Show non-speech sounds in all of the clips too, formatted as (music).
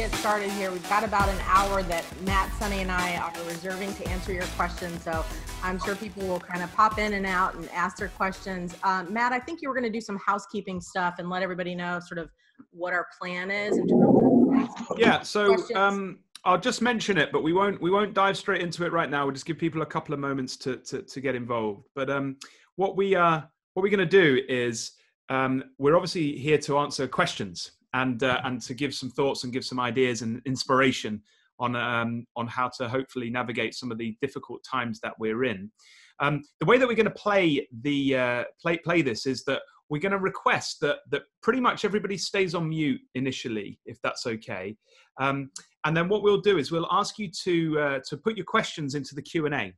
get started here. We've got about an hour that Matt, Sunny, and I are reserving to answer your questions. So I'm sure people will kind of pop in and out and ask their questions. Um, Matt, I think you were going to do some housekeeping stuff and let everybody know sort of what our plan is. yeah. So um, I'll just mention it, but we won't we won't dive straight into it right now. We'll just give people a couple of moments to to, to get involved. But um, what we uh, what we're going to do is um, we're obviously here to answer questions and uh, and to give some thoughts and give some ideas and inspiration on um, on how to hopefully navigate some of the difficult times that we're in. Um, the way that we're going to play the uh, play play this is that we're going to request that that pretty much everybody stays on mute initially, if that's okay. Um, and then what we'll do is we'll ask you to uh, to put your questions into the Q and A.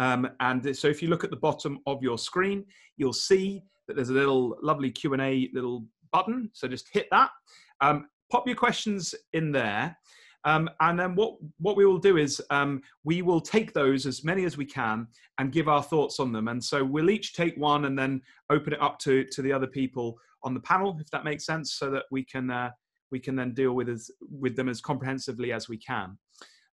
Um, and so if you look at the bottom of your screen, you'll see that there's a little lovely Q and A little button. So just hit that. Um, pop your questions in there. Um, and then what, what we will do is um, we will take those as many as we can and give our thoughts on them. And so we'll each take one and then open it up to, to the other people on the panel, if that makes sense, so that we can, uh, we can then deal with, as, with them as comprehensively as we can.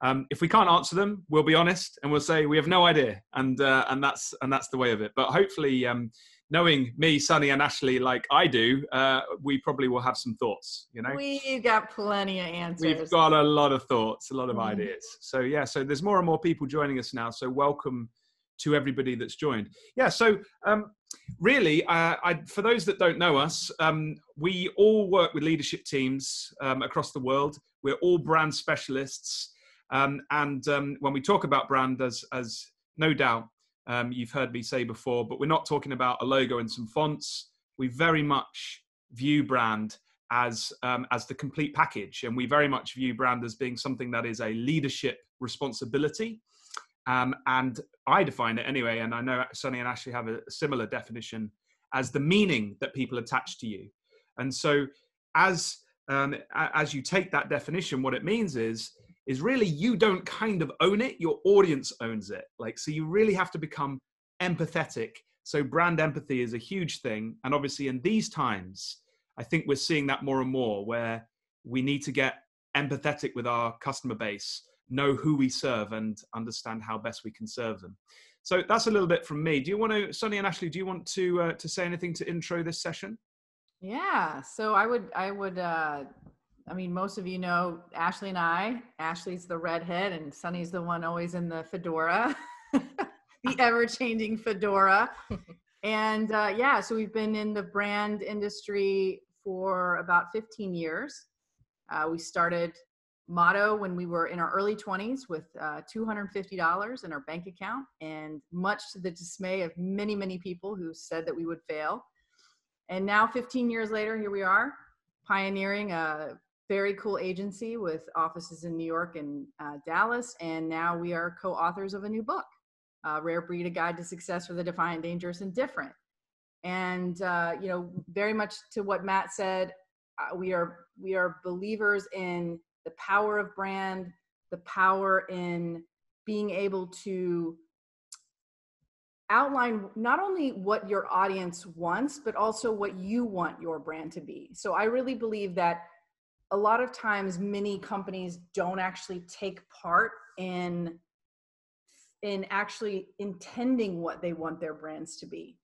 Um, if we can't answer them, we'll be honest and we'll say we have no idea, and uh, and that's and that's the way of it. But hopefully, um, knowing me, Sunny, and Ashleigh like I do, uh, we probably will have some thoughts. You know, we've got plenty of answers. We've got a lot of thoughts, a lot of mm-hmm. ideas. So yeah, so there's more and more people joining us now. So welcome to everybody that's joined. Yeah, so um, really, uh, I, for those that don't know us, um, we all work with leadership teams um, across the world. We're all brand specialists, um, and um, when we talk about brand, as as no doubt um, you've heard me say before, but we're not talking about a logo and some fonts. We very much view brand as um, as the complete package, and we very much view brand as being something that is a leadership responsibility. Um, and I define it anyway, and I know Sunny and Ashleigh have a similar definition as the meaning that people attach to you. And so, as um, as you take that definition, what it means is is really you don't kind of own it, your audience owns it. Like, so you really have to become empathetic. So, brand empathy is a huge thing. And obviously, in these times, I think we're seeing that more and more where we need to get empathetic with our customer base, know who we serve, and understand how best we can serve them. So that's a little bit from me. Do you want to, Sunny and Ashleigh? Do you want to uh, to say anything to intro this session? Yeah. So I would I would uh, I mean, most of you know Ashleigh and I. Ashleigh's the redhead, and Sunny's the one always in the fedora, (laughs) the (laughs) ever changing fedora. and uh, yeah, so we've been in the brand industry for about 15 years. Uh, we started Motto when we were in our early 20s with uh, $250 in our bank account, and much to the dismay of many, many people who said that we would fail. And now, 15 years later, here we are pioneering a very cool agency with offices in New York and uh, Dallas. And now we are co authors of a new book, uh, Rare Breed A Guide to Success for the Defiant, Dangerous, and Different. And, uh, you know, very much to what Matt said, uh, we are we are believers in the power of brand, the power in being able to outline not only what your audience wants, but also what you want your brand to be. So I really believe that a lot of times many companies don't actually take part in in actually intending what they want their brands to be.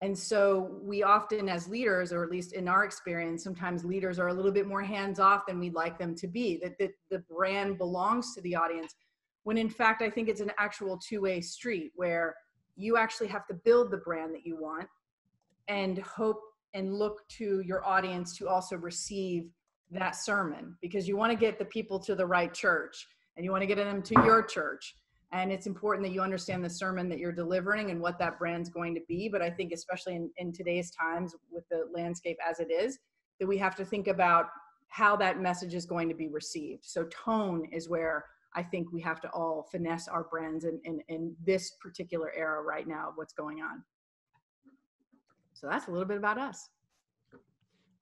And so we often as leaders or at least in our experience sometimes leaders are a little bit more hands off than we'd like them to be that the, the brand belongs to the audience when in fact i think it's an actual two-way street where you actually have to build the brand that you want and hope and look to your audience to also receive that sermon because you want to get the people to the right church and you want to get them to your church and it's important that you understand the sermon that you're delivering and what that brand's going to be but i think especially in, in today's times with the landscape as it is that we have to think about how that message is going to be received so tone is where I think we have to all finesse our brands in, in, in this particular era right now of what's going on. So that's a little bit about us.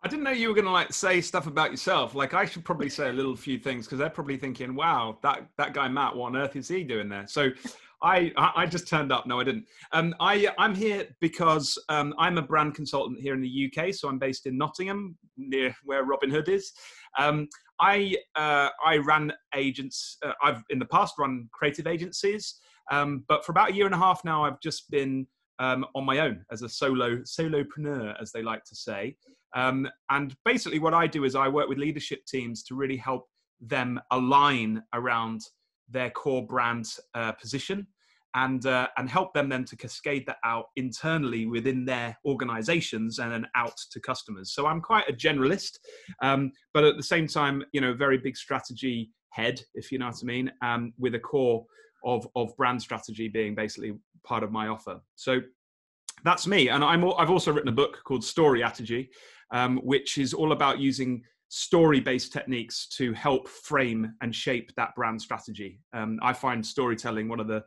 I didn't know you were going to like say stuff about yourself. Like I should probably say a little few things because they're probably thinking, "Wow, that that guy Matt, what on earth is he doing there?" So, I I just turned up. No, I didn't. Um, I I'm here because um, I'm a brand consultant here in the UK. So I'm based in Nottingham, near where Robin Hood is. Um, I uh, I ran agents. Uh, I've in the past run creative agencies, um, but for about a year and a half now, I've just been um, on my own as a solo solopreneur, as they like to say. Um, and basically, what I do is I work with leadership teams to really help them align around their core brand uh, position and uh, and help them then to cascade that out internally within their organizations and then out to customers. So i'm quite a generalist um, but at the same time you know very big strategy head if you know what i mean um, with a core of of brand strategy being basically part of my offer. So that's me. And i'm i've also written a book called story Storyategy um, which is all about using story based techniques to help frame and shape that brand strategy. Um, I find storytelling one of the,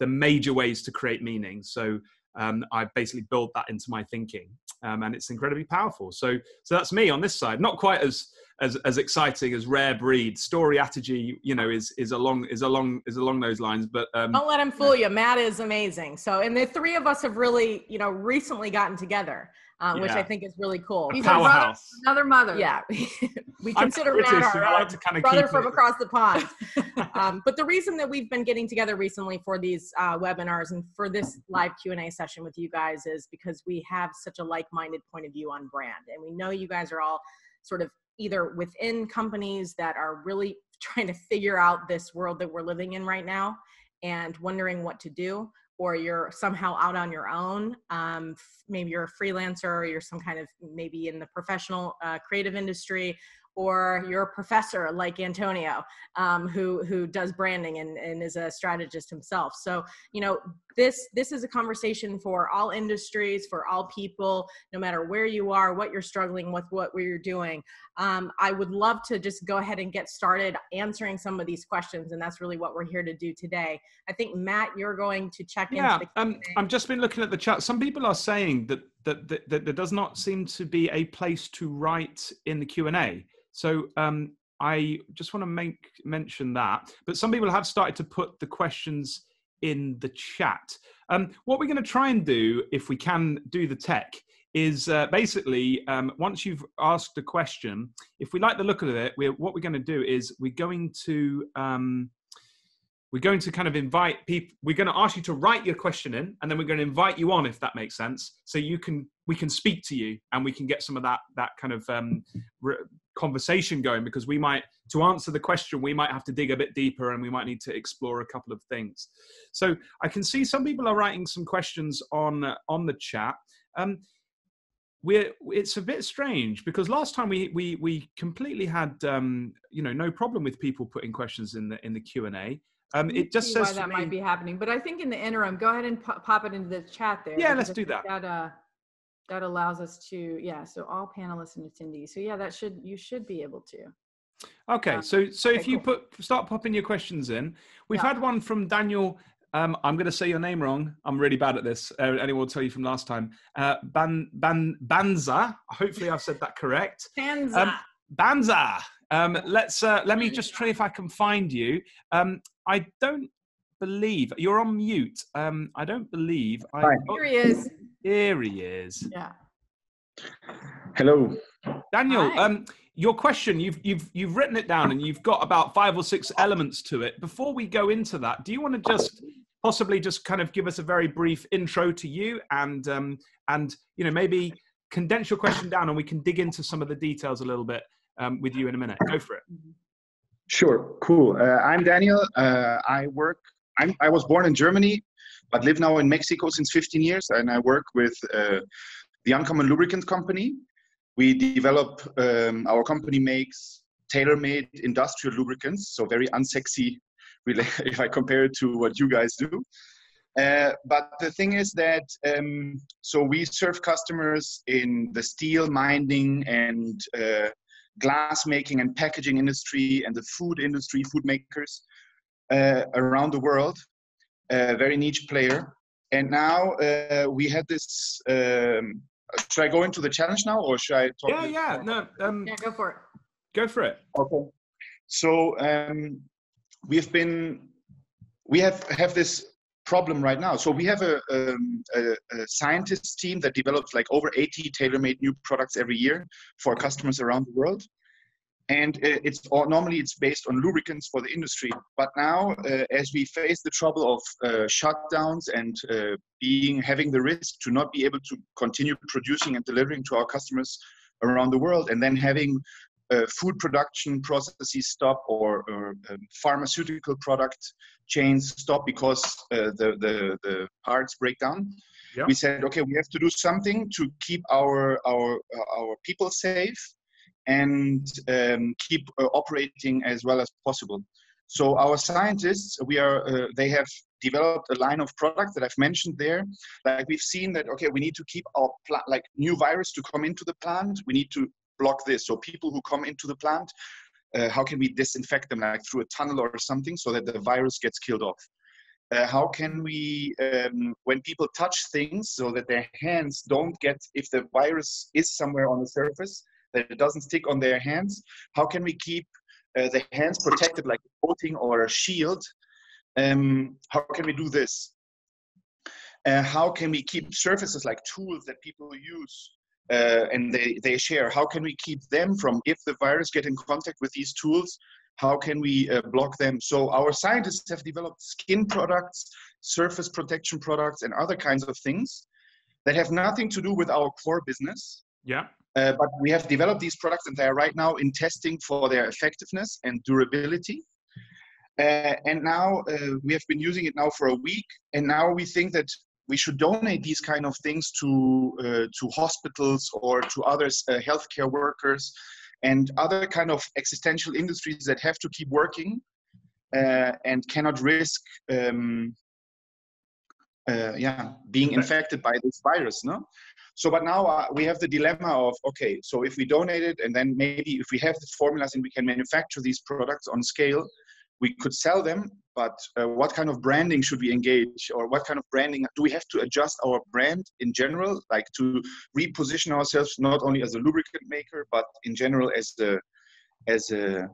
the major ways to create meaning. So um, I basically build that into my thinking, um, and it's incredibly powerful. So, so that's me on this side. Not quite as as, as exciting as rare breed story Storyategy. You know, is is along is along is along those lines. But um, don't let him fool you. Matt is amazing. So, and the three of us have really, you know, recently gotten together um, yeah. which I think is really cool. He's powerhouse. Another mother. Yeah, (laughs) we consider British, Matt our like kind of brother from it. across the pond. (laughs) um, but the reason that we've been getting together recently for these uh, webinars and for this live Q and A session with you guys is because we have such a like-minded point of view on brand, and we know you guys are all sort of either within companies that are really (laughs) trying to figure out this world that we're living in right now and wondering what to do or you're somehow out on your own um, maybe you're a freelancer or you're some kind of maybe in the professional uh, creative industry or you're a professor like Antonio, um, who who does branding and, and is a strategist himself. So you know this this is a conversation for all industries, for all people, no matter where you are, what you're struggling with, what you're doing. Um, I would love to just go ahead and get started answering some of these questions, and that's really what we're here to do today. I think Matt, you're going to check in. Yeah, um, I've just been looking at the chat. Some people are saying that that, that, that there does not seem to be a place to write in the Q and A. So um, I just want to make mention that. But some people have started to put the questions in the chat. Um, what we're going to try and do, if we can do the tech, is uh, basically um, once you've asked a question, if we like the look of it, we're, what we're going to do is we're going to um, we're going to kind of invite people we're going to ask you to write your question in and then we're going to invite you on if that makes sense. So you can we can speak to you and we can get some of that that kind of um, re- conversation going because we might to answer the question we might have to dig a bit deeper and we might need to explore a couple of things. So i can see some people are writing some questions on uh, on the chat. Um, we're it's a bit strange because last time we we we completely had um, you know no problem with people putting questions in the in the q and a um, it just says why that me, might be happening, but I think in the interim, go ahead and pop, pop it into the chat there. Yeah, let's do that. That uh, that allows us to yeah. So all panelists and attendees. So yeah, that should you should be able to. Okay, um, so so if you put start popping your questions in, we've yeah. had one from Daniel. Um, I'm going to say your name wrong. I'm really bad at this. Uh, anyone will tell you from last time. Uh, Ban Ban Banza. Hopefully, I've said that correct. Banza. Um, Banza. Um, let's uh, let me just try if I can find you. Um, I don't believe you're on mute. Um, I don't believe. I, oh, here he is. Here he is. Yeah. Hello, Daniel. Hi. Um, your question you've you've you've written it down and you've got about five or six elements to it. Before we go into that, do you want to just possibly just kind of give us a very brief intro to you and um, and you know maybe condense your question down and we can dig into some of the details a little bit um, with you in a minute. Go for it. Sure, cool. Uh, I'm Daniel. Uh, I work. I'm, I was born in Germany, but live now in Mexico since 15 years, and I work with uh, the Uncommon Lubricant Company. We develop. Um, our company makes tailor-made industrial lubricants, so very unsexy. (laughs) If I compare it to what you guys do, uh, but the thing is that um, so we serve customers in the steel mining and uh, glass making and packaging industry and the food industry, food makers. uh, around the world, a very niche player. And now uh, we had this. Um, should I go into the challenge now, or should I talk? Yeah, yeah, no. Um, yeah, go for it. Go for it. Okay. So um, we've been, we have have this problem right now. So we have a, um, a, a scientist team that develops like over 80 tailor-made new products every year for customers around the world and uh, it's normally it's based on lubricants for the industry but now uh, as we face the trouble of uh, shutdowns and uh, being having the risk to not be able to continue producing and delivering to our customers around the world and then having uh, food production processes stop or, or um, pharmaceutical product chains stop because uh, the, the, the parts break down yeah. we said okay we have to do something to keep our our our people safe and um, keep uh, operating as well as possible. So our scientists, we are, uh, they have developed a line of products that I've mentioned there. Like we've seen that, okay, we need to keep our plant, like new virus to come into the plant, we need to block this. So people who come into the plant, uh, how can we disinfect them like through a tunnel or something so that the virus gets killed off? Uh, how can we, um, when people touch things so that their hands don't get, if the virus is somewhere on the surface, that it doesn't stick on their hands? How can we keep uh, the hands protected like a coating or a shield? Um, how can we do this? Uh, how can we keep surfaces like tools that people use uh, and they, they share? How can we keep them from, if the virus get in contact with these tools, how can we uh, block them? So our scientists have developed skin products, surface protection products, and other kinds of things that have nothing to do with our core business. Yeah. Uh, but we have developed these products and they are right now in testing for their effectiveness and durability. Uh, and now uh, we have been using it now for a week, and now we think that we should donate these kind of things to uh, to hospitals or to others, uh, healthcare workers, and other kind of existential industries that have to keep working uh, and cannot risk. Um, yeah, being infected by this virus, no. So, but now uh, we have the dilemma of okay, so if we donate it, and then maybe if we have the formulas and we can manufacture these products on scale, we could sell them. But uh, what kind of branding should we engage, or what kind of branding do we have to adjust our brand in general, like to reposition ourselves not only as a lubricant maker, but in general as the as a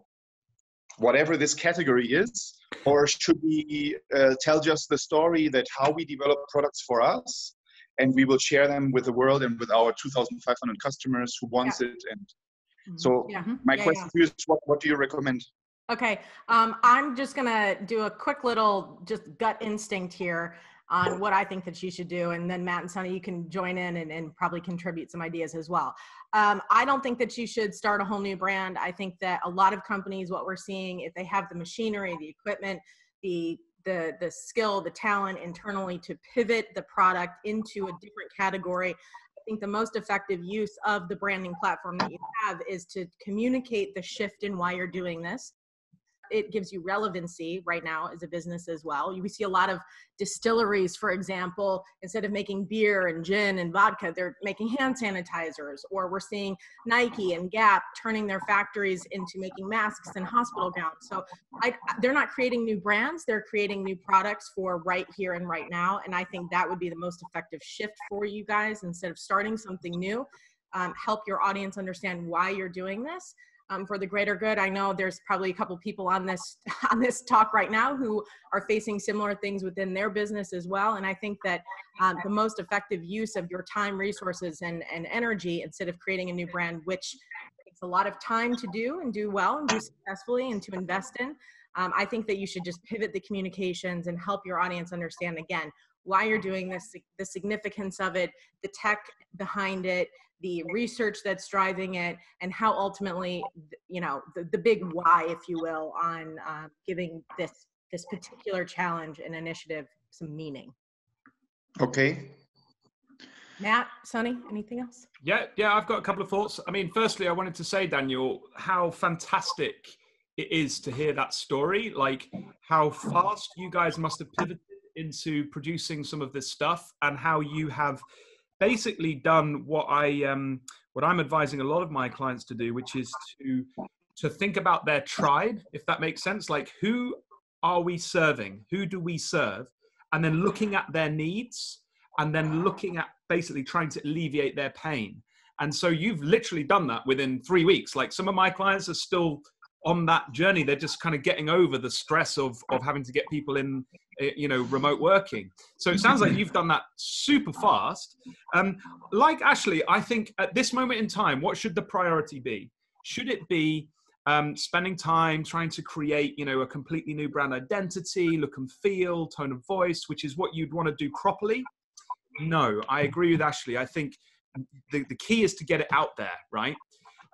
whatever this category is or should we uh, tell just the story that how we develop products for us and we will share them with the world and with our 2,500 customers who wants yeah. it. And mm-hmm. so, yeah. Mm-hmm. my yeah, question to you is, what, what do you recommend? Okay, um, I'm just gonna do a quick little just gut instinct here on what I think that you should do, and then Matt and Sunny, you can join in and, and probably contribute some ideas as well. Um, I don't think that you should start a whole new brand. I think that a lot of companies, what we're seeing, if they have the machinery, the equipment, the the the skill the talent internally to pivot the product into a different category i think the most effective use of the branding platform that you have is to communicate the shift in why you're doing this it gives you relevancy right now as a business as well. We see a lot of distilleries, for example, instead of making beer and gin and vodka, they're making hand sanitizers. Or we're seeing Nike and Gap turning their factories into making masks and hospital gowns. So I, they're not creating new brands, they're creating new products for right here and right now. And I think that would be the most effective shift for you guys instead of starting something new. Um, help your audience understand why you're doing this um, for the greater good. I know there's probably a couple people on this (laughs) on this talk right now who are facing similar things within their business as well. And I think that um, the most effective use of your time, resources, and and energy instead of creating a new brand, which takes a lot of time to do and do well and do successfully and to invest in. Um, I think that you should just pivot the communications and help your audience understand again why you're doing this, the significance of it, the tech behind it, the research that's driving it and how ultimately you know the, the big why if you will on uh, giving this this particular challenge and initiative some meaning. Okay. Matt sunny anything else? Yeah yeah i've got a couple of thoughts. I mean firstly i wanted to say daniel how fantastic it is to hear that story like how fast you guys must have pivoted into producing some of this stuff and how you have basically done what I um, what I'm advising a lot of my clients to do, which is to to think about their tribe, if that makes sense. Like who are we serving? Who do we serve? And then looking at their needs and then looking at basically trying to alleviate their pain. And so you've literally done that within three weeks. Like some of my clients are still on that journey. They're just kind of getting over the stress of, of having to get people in, eh, you know, remote working. So it sounds like you've done that super fast. Um, like Ashleigh, I think at this moment in time, what should the priority be? Should it be um, spending time trying to create, you know, a completely new brand identity, look and feel, tone of voice, which is what you'd want to do properly? No, I agree with Ashleigh. I think the, the key is to get it out there, right?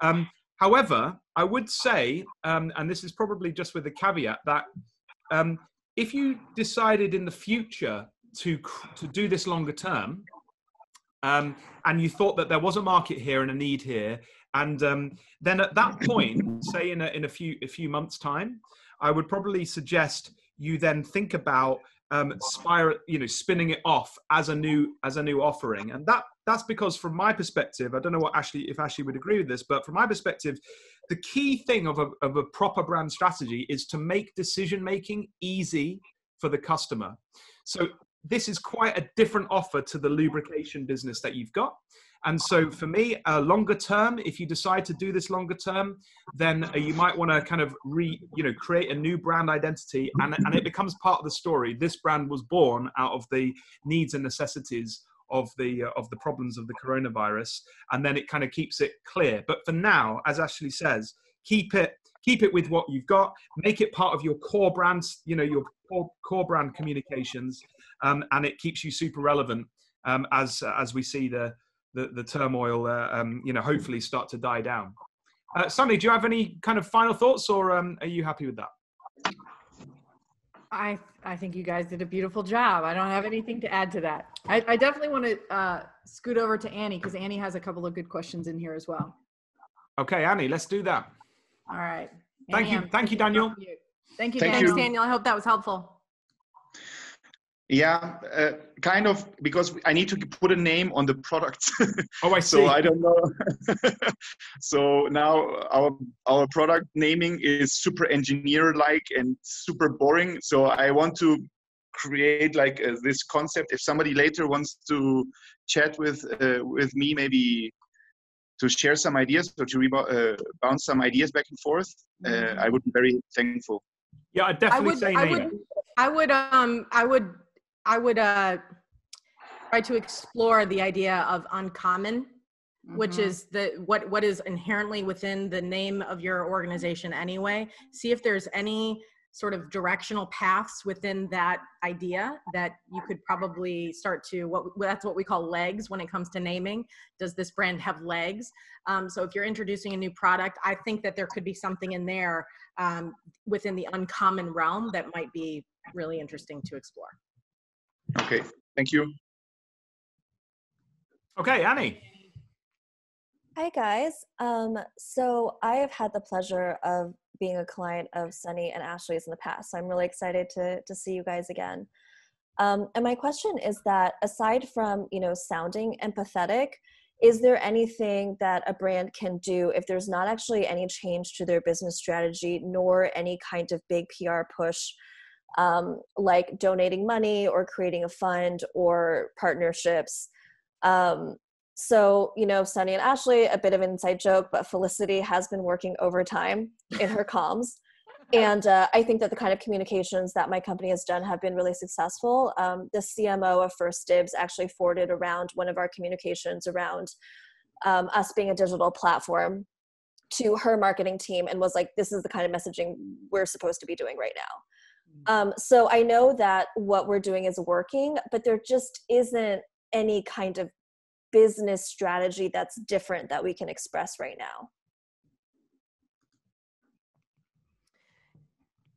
Um, however, I would say, um, and this is probably just with a caveat, that um, if you decided in the future to to do this longer term, um, and you thought that there was a market here and a need here, and um, then at that point, (coughs) say in a, in a few a few months' time, I would probably suggest you then think about um, spiral, you know, spinning it off as a new as a new offering, and that that's because from my perspective, I don't know what Ashleigh if Ashleigh would agree with this, but from my perspective, the key thing of a of a proper brand strategy is to make decision making easy for the customer. So this is quite a different offer to the lubrication business that you've got. And so for me, uh, longer term, if you decide to do this longer term, then uh, you might want to kind of re, you know, create a new brand identity and, and it becomes part of the story. This brand was born out of the needs and necessities of the uh, of the problems of the coronavirus and then it kind of keeps it clear but for now as ashleigh says keep it keep it with what you've got make it part of your core brands you know your core, core brand communications um, and it keeps you super relevant um, as as we see the the, the turmoil, uh, um, you know, hopefully start to die down. Uh, Sunny, do you have any kind of final thoughts, or um, are you happy with that? I I think you guys did a beautiful job. I don't have anything to add to that. I, I definitely want to uh, scoot over to Annie because Annie has a couple of good questions in here as well. Okay, Annie, let's do that. All right. Thank you. Thank you, Daniel. Thank you. Thank Thanks, Daniel. I hope that was helpful. Yeah, uh, kind of because I need to put a name on the product. (laughs) Oh, I see. so I don't know. (laughs) so now our our product naming is super engineer like and super boring. So I want to create like uh, this concept. If somebody later wants to chat with uh, with me, maybe to share some ideas or to rebound, uh, bounce some ideas back and forth, uh, mm-hmm. I would be very thankful. Yeah, I definitely I would, say I would, I would um I would I would uh, try to explore the idea of uncommon, mm-hmm. which is the what what is inherently within the name of your organization anyway. See if there's any sort of directional paths within that idea that you could probably start to what that's what we call legs when it comes to naming does this brand have legs um, so if you're introducing a new product i think that there could be something in there um, within the uncommon realm that might be really interesting to explore Okay, thank you. Okay, Annie. Hi, guys. Um, so I have had the pleasure of being a client of Sunny and Ashleigh's in the past. So I'm really excited to, to see you guys again. Um, and my question is that aside from, you know, sounding empathetic, is there anything that a brand can do if there's not actually any change to their business strategy nor any kind of big PR push um, like donating money or creating a fund or partnerships. Um, so, you know, Sunny and Ashleigh, a bit of an inside joke, but Felicity has been working overtime in her comms. (laughs) And uh, I think that the kind of communications that my company has done have been really successful. Um, the CMO of 1stDibs actually forwarded around one of our communications around um, us being a digital platform to her marketing team and was like, this is the kind of messaging we're supposed to be doing right now. Um, so I know that what we're doing is working, but there just isn't any kind of business strategy that's different that we can express right now.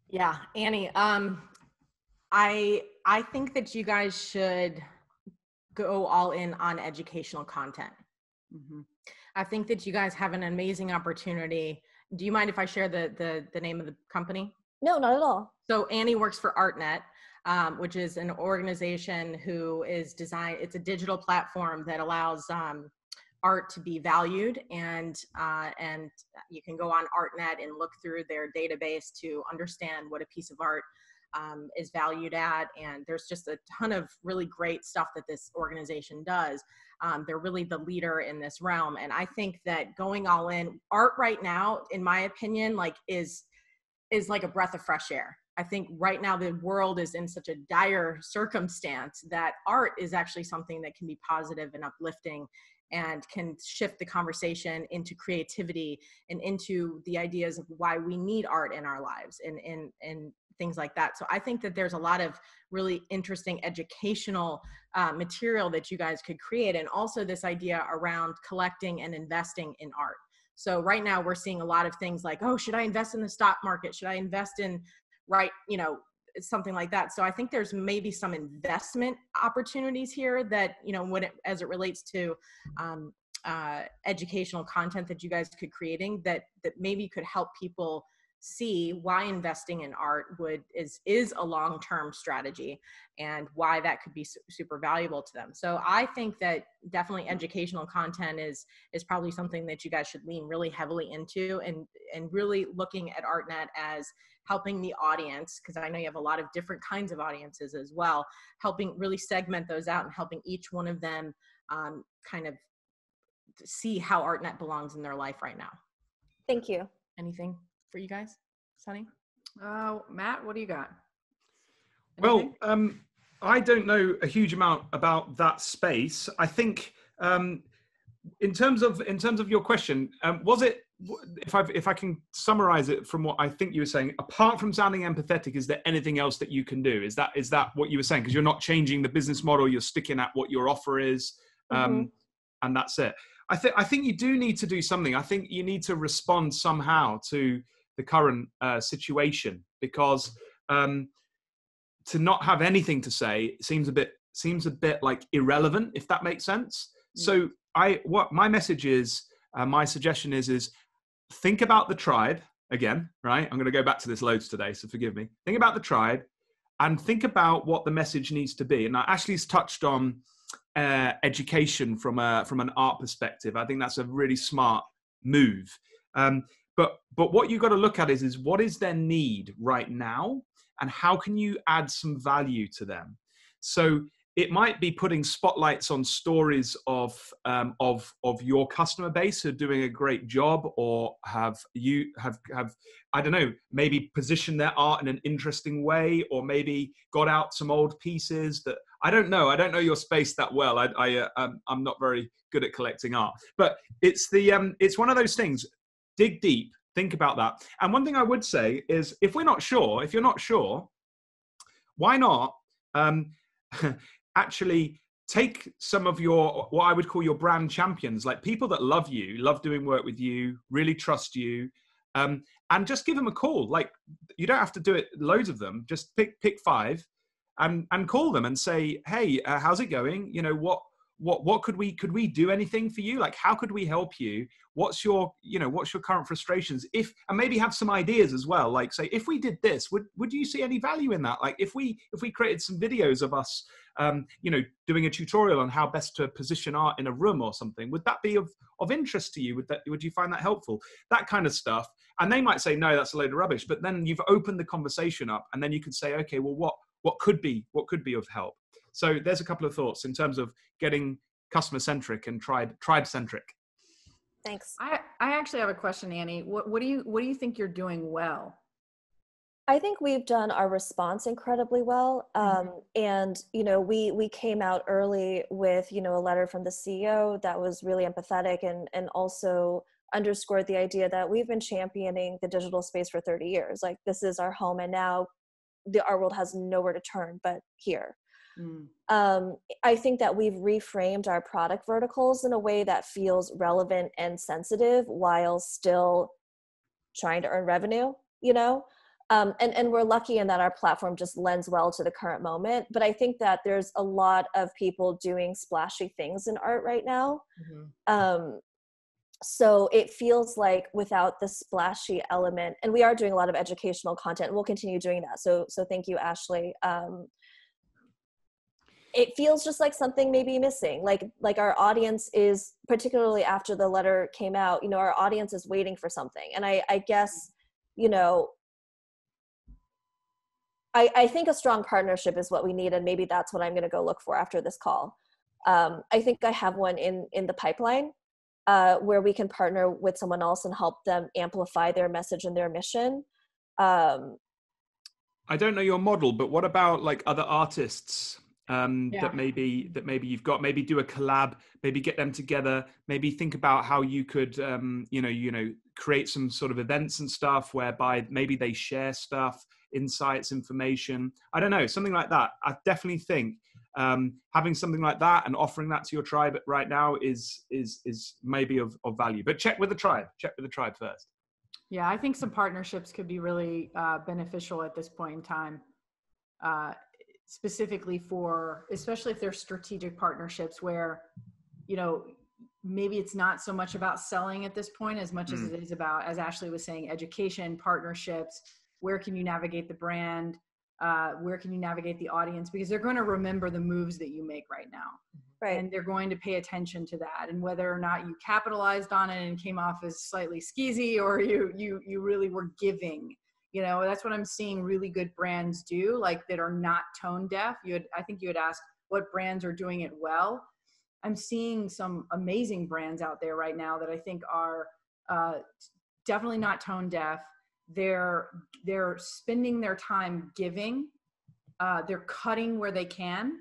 Yeah, Annie, um, I I think that you guys should go all in on educational content. Mm-hmm. I think that you guys have an amazing opportunity. Do you mind if I share the the, the name of the company? No, not at all. So Annie works for ArtNet, um, which is an organization who is designed. It's a digital platform that allows um, art to be valued, and uh, and you can go on ArtNet and look through their database to understand what a piece of art um, is valued at. And there's just a ton of really great stuff that this organization does. Um, they're really the leader in this realm. And I think that going all in art right now, in my opinion, like is is like a breath of fresh air. I think right now the world is in such a dire circumstance that art is actually something that can be positive and uplifting and can shift the conversation into creativity and into the ideas of why we need art in our lives and and and things like that so i think that there's a lot of really interesting educational uh, material that you guys could create and also this idea around collecting and investing in art so right now we're seeing a lot of things like oh should i invest in the stock market? Should i invest in right you know something like that? So i think there's maybe some investment opportunities here that you know when it as it relates to um, uh, educational content that you guys could creating that that maybe could help people see why investing in art would is is a long-term strategy and why that could be su- super valuable to them. So i think that definitely educational content is is probably something that you guys should lean really heavily into and and really looking at artnet as helping the audience because i know you have a lot of different kinds of audiences as well helping really segment those out and helping each one of them um, kind of see how artnet belongs in their life right now. Thank you. Anything for you guys, Sunny? Oh, Matt, what do you got? Anything? Well, um, I don't know a huge amount about that space. I think um, in terms of in terms of your question, um, was it if I if I can summarize it from what I think you were saying, apart from sounding empathetic, is there anything else that you can do? Is that is that what you were saying? Because you're not changing the business model, you're sticking at what your offer is, um, mm-hmm. and that's it. I think I think you do need to do something. I think you need to respond somehow to the current uh, situation because um, to not have anything to say seems a bit seems a bit like irrelevant if that makes sense. Mm. so i what my message is uh, my suggestion is is think about the tribe again right? I'm going to go back to this loads today so forgive me. Think about the tribe and think about what the message needs to be. And now ashleigh's touched on uh, education from a from an art perspective. I think that's a really smart move. Um, but but what you've got to look at is is what is their need right now and how can you add some value to them? So it might be putting spotlights on stories of um, of of your customer base who are doing a great job or have you have have I don't know maybe positioned their art in an interesting way or maybe got out some old pieces that I don't know I don't know your space that well. I, I uh, I'm, I'm not very good at collecting art. But it's the um it's one of those things dig deep, think about that. And one thing I would say is if we're not sure, if you're not sure, why not um, (laughs) actually take some of your what I would call your brand champions, like people that love you, love doing work with you, really trust you, um, and just give them a call. Like you don't have to do it loads of them. Just pick pick five, and and call them and say, hey, uh, how's it going? You know what what what could we could we do anything for you? Like how could we help you? What's your you know what's your current frustrations? If and maybe have some ideas as well. Like say if we did this would would you see any value in that? Like if we if we created some videos of us um you know doing a tutorial on how best to position art in a room or something would that be of of interest to you? Would that would you find that helpful? That kind of stuff. And they might say no that's a load of rubbish. But then you've opened the conversation up and then you can say okay well what what could be what could be of help so there's a couple of thoughts in terms of getting customer centric and tribe tribe centric. Thanks. I, I actually have a question, Annie. What, what do you what do you think you're doing well? I think we've done our response incredibly well, mm-hmm. um, and you know, we we came out early with you know a letter from the CEO that was really empathetic and and also underscored the idea that we've been championing the digital space for 30 years. Like this is our home, and now the our world has nowhere to turn but here. Mm. Um, I think that we've reframed our product verticals in a way that feels relevant and sensitive while still trying to earn revenue, you know? Um, and, and we're lucky in that our platform just lends well to the current moment. But I think that there's a lot of people doing splashy things in art right now. Mm-hmm. Um, so it feels like without the splashy element, and we are doing a lot of educational content, and we'll continue doing that. So so thank you, Ashleigh. Um, it feels just like something may be missing like like our audience is particularly after the letter came out you know our audience is waiting for something and i i guess you know I, I think a strong partnership is what we need, and maybe that's what I'm going to go look for after this call. Um, I think I have one in in the pipeline uh, where we can partner with someone else and help them amplify their message and their mission. Um, I don't know your model, but what about like other artists um, yeah. that maybe that maybe you've got? Maybe do a collab. Maybe get them together. Maybe think about how you could, um, you know, you know, create some sort of events and stuff whereby maybe they share stuff, insights, information. I don't know, something like that. I definitely think um, having something like that and offering that to your tribe right now is is is maybe of, of value. But check with the tribe. Check with the tribe first. Yeah, I think some partnerships could be really uh, beneficial at this point in time, uh, specifically for, especially if they're strategic partnerships where, you know, maybe it's not so much about selling at this point as much mm. as it is about, as Ashleigh was saying, education, partnerships. Where can you navigate the brand? uh, where can you navigate the audience because they're going to remember the moves that you make right now right and they're going to pay attention to that and whether or not you capitalized on it and came off as slightly skeezy or you you you really were giving you know that's what i'm seeing really good brands do like that are not tone deaf. You had i think you had asked what brands are doing it well. I'm seeing some amazing brands out there right now that i think are uh, definitely not tone deaf. They're they're spending their time giving uh, they're cutting where they can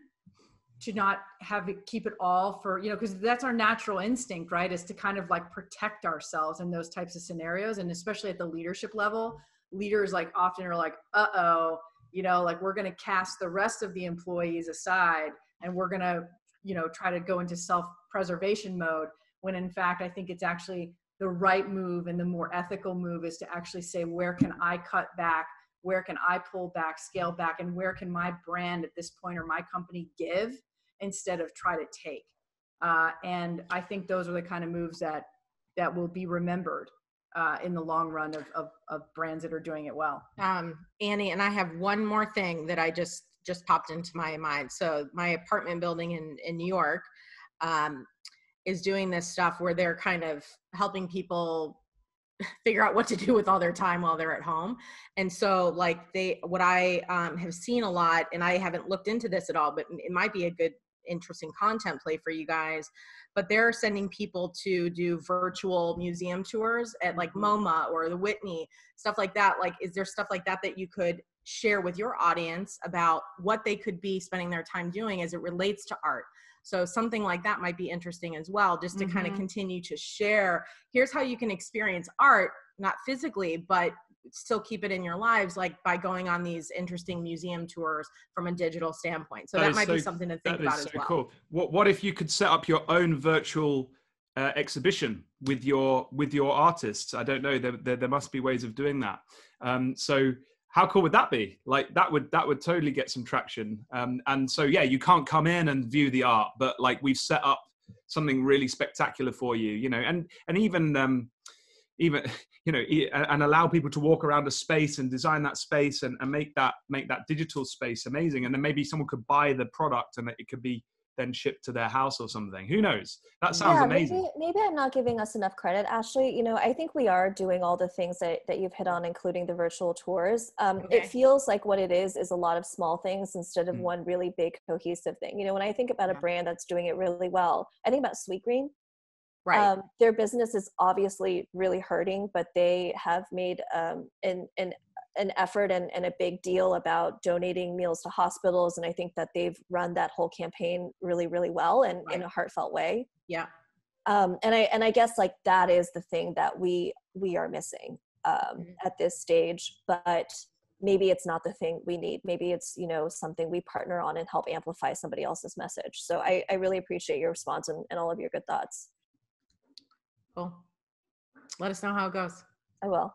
to not have it keep it all for you know because that's our natural instinct right is to kind of like protect ourselves in those types of scenarios and especially at the leadership level leaders like often are like uh-oh you know like we're going to cast the rest of the employees aside and we're going to you know try to go into self preservation mode when in fact i think it's actually the right move and the more ethical move is to actually say where can i cut back? Where can i pull back scale back and where can my brand at this point or my company give instead of try to take? Uh, and i think those are the kind of moves that that will be remembered uh, in the long run of, of, of, brands that are doing it well. Um, Annie, and I have one more thing that I just just popped into my mind. So my apartment building in in New York, um, is doing this stuff where they're kind of helping people (laughs) figure out what to do with all their time while they're at home and so like they what i um, have seen a lot and i haven't looked into this at all but it might be a good interesting content play for you guys but they're sending people to do virtual museum tours at like moma or the whitney stuff like that like is there stuff like that that you could share with your audience about what they could be spending their time doing as it relates to art so something like that might be interesting as well, just to mm-hmm. kind of continue to share. Here's how you can experience art, not physically, but still keep it in your lives like by going on these interesting museum tours from a digital standpoint. So that, that might so, be something to think about so as well. cool. What, what if you could set up your own virtual uh, exhibition with your with your artists? I don't know there, there, there must be ways of doing that. Um, so how cool would that be? Like that would that would totally get some traction. Um, and so yeah you can't come in and view the art but like we've set up something really spectacular for you you know and and even um even (laughs) you know and allow people to walk around a space and design that space and, and make that make that digital space amazing and then maybe someone could buy the product and it could be then shipped to their house or something. Who knows? That sounds yeah, amazing. Maybe, maybe I'm not giving us enough credit, Ashleigh. You know, I think we are doing all the things that, that you've hit on, including the virtual tours. Um, okay. It feels like what it is is a lot of small things instead of mm. one really big cohesive thing. You know, when I think about yeah. a brand that's doing it really well, I think about Sweetgreen. Right. Um, their business is obviously really hurting, but they have made um, an, an an effort and, and a big deal about donating meals to hospitals and i think that they've run that whole campaign really really well and right. in a heartfelt way yeah um, and i and i guess like that is the thing that we we are missing um, mm-hmm. at this stage but maybe it's not the thing we need maybe it's you know something we partner on and help amplify somebody else's message so i, I really appreciate your response and, and all of your good thoughts cool let us know how it goes i will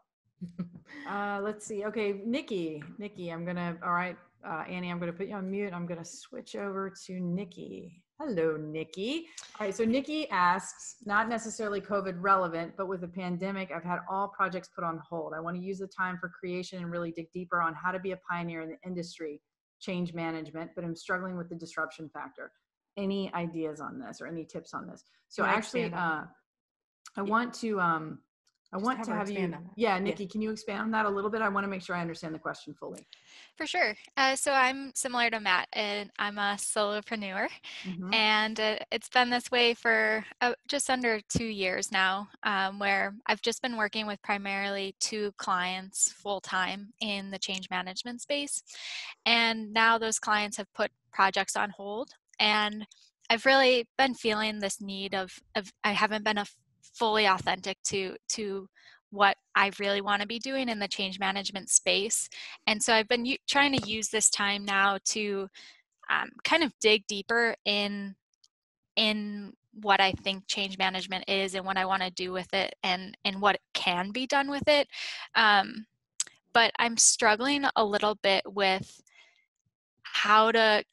(laughs) uh, let's see. Okay, Nikki, Nikki, I'm gonna. All right, uh, Annie, I'm gonna put you on mute. I'm gonna switch over to Nikki. Hello, Nikki. All right, so Nikki asks, not necessarily COVID relevant, but with the pandemic, I've had all projects put on hold. I want to use the time for creation and really dig deeper on how to be a pioneer in the industry, change management, but I'm struggling with the disruption factor. Any ideas on this or any tips on this? So actually, uh, I want to um, I want have to have you. Yeah, Nikki, yeah. can you expand on that a little bit? I want to make sure I understand the question fully. For sure. Uh, so I'm similar to Matt, and I'm a solopreneur, mm-hmm. and uh, it's been this way for uh, just under two years now, um, where I've just been working with primarily two clients full time in the change management space, and now those clients have put projects on hold, and I've really been feeling this need of, of I haven't been a fully authentic to to what I really want to be doing in the change management space. And so I've been u- trying to use this time now to um, kind of dig deeper in in what I think change management is and what I want to do with it and and what can be done with it. Um, but I'm struggling a little bit with how to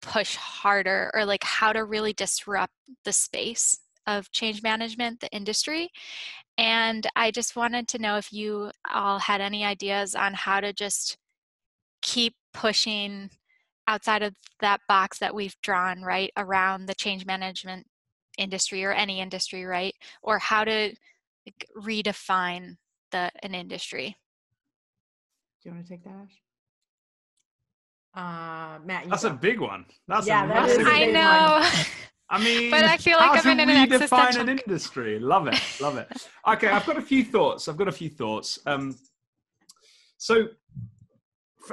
push harder or like how to really disrupt the space of change management, the industry. And I just wanted to know if you all had any ideas on how to just keep pushing outside of that box that we've drawn, right, around the change management industry or any industry, right? Or how to like, redefine the an industry. Do you want to take that, Ash? Uh, Matt, that's go. a big one. That's yeah, a that is I know. (laughs) I mean, but I feel like I'm in an redefine an industry. Love it, love it. Okay, I've got a few thoughts. I've got a few thoughts. Um, so,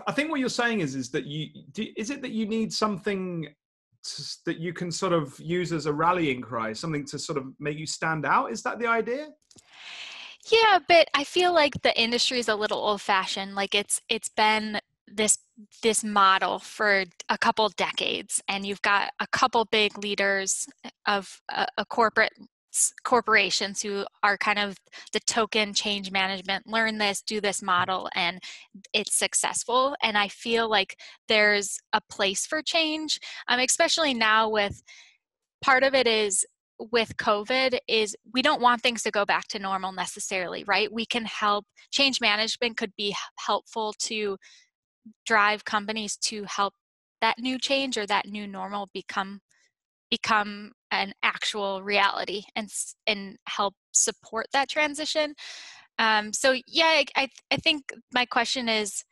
I think what you're saying is is that you do, is it that you need something to, that you can sort of use as a rallying cry, something to sort of make you stand out. Is that the idea? Yeah, but I feel like the industry is a little old fashioned. Like it's it's been this this model for a couple decades and you've got a couple big leaders of a, a corporate corporations who are kind of the token change management learn this do this model and it's successful and i feel like there's a place for change um, especially now with part of it is with covid is we don't want things to go back to normal necessarily right? We can help change management could be helpful to drive companies to help that new change or that new normal become become an actual reality and and help support that transition. Um, so yeah I, I think my question is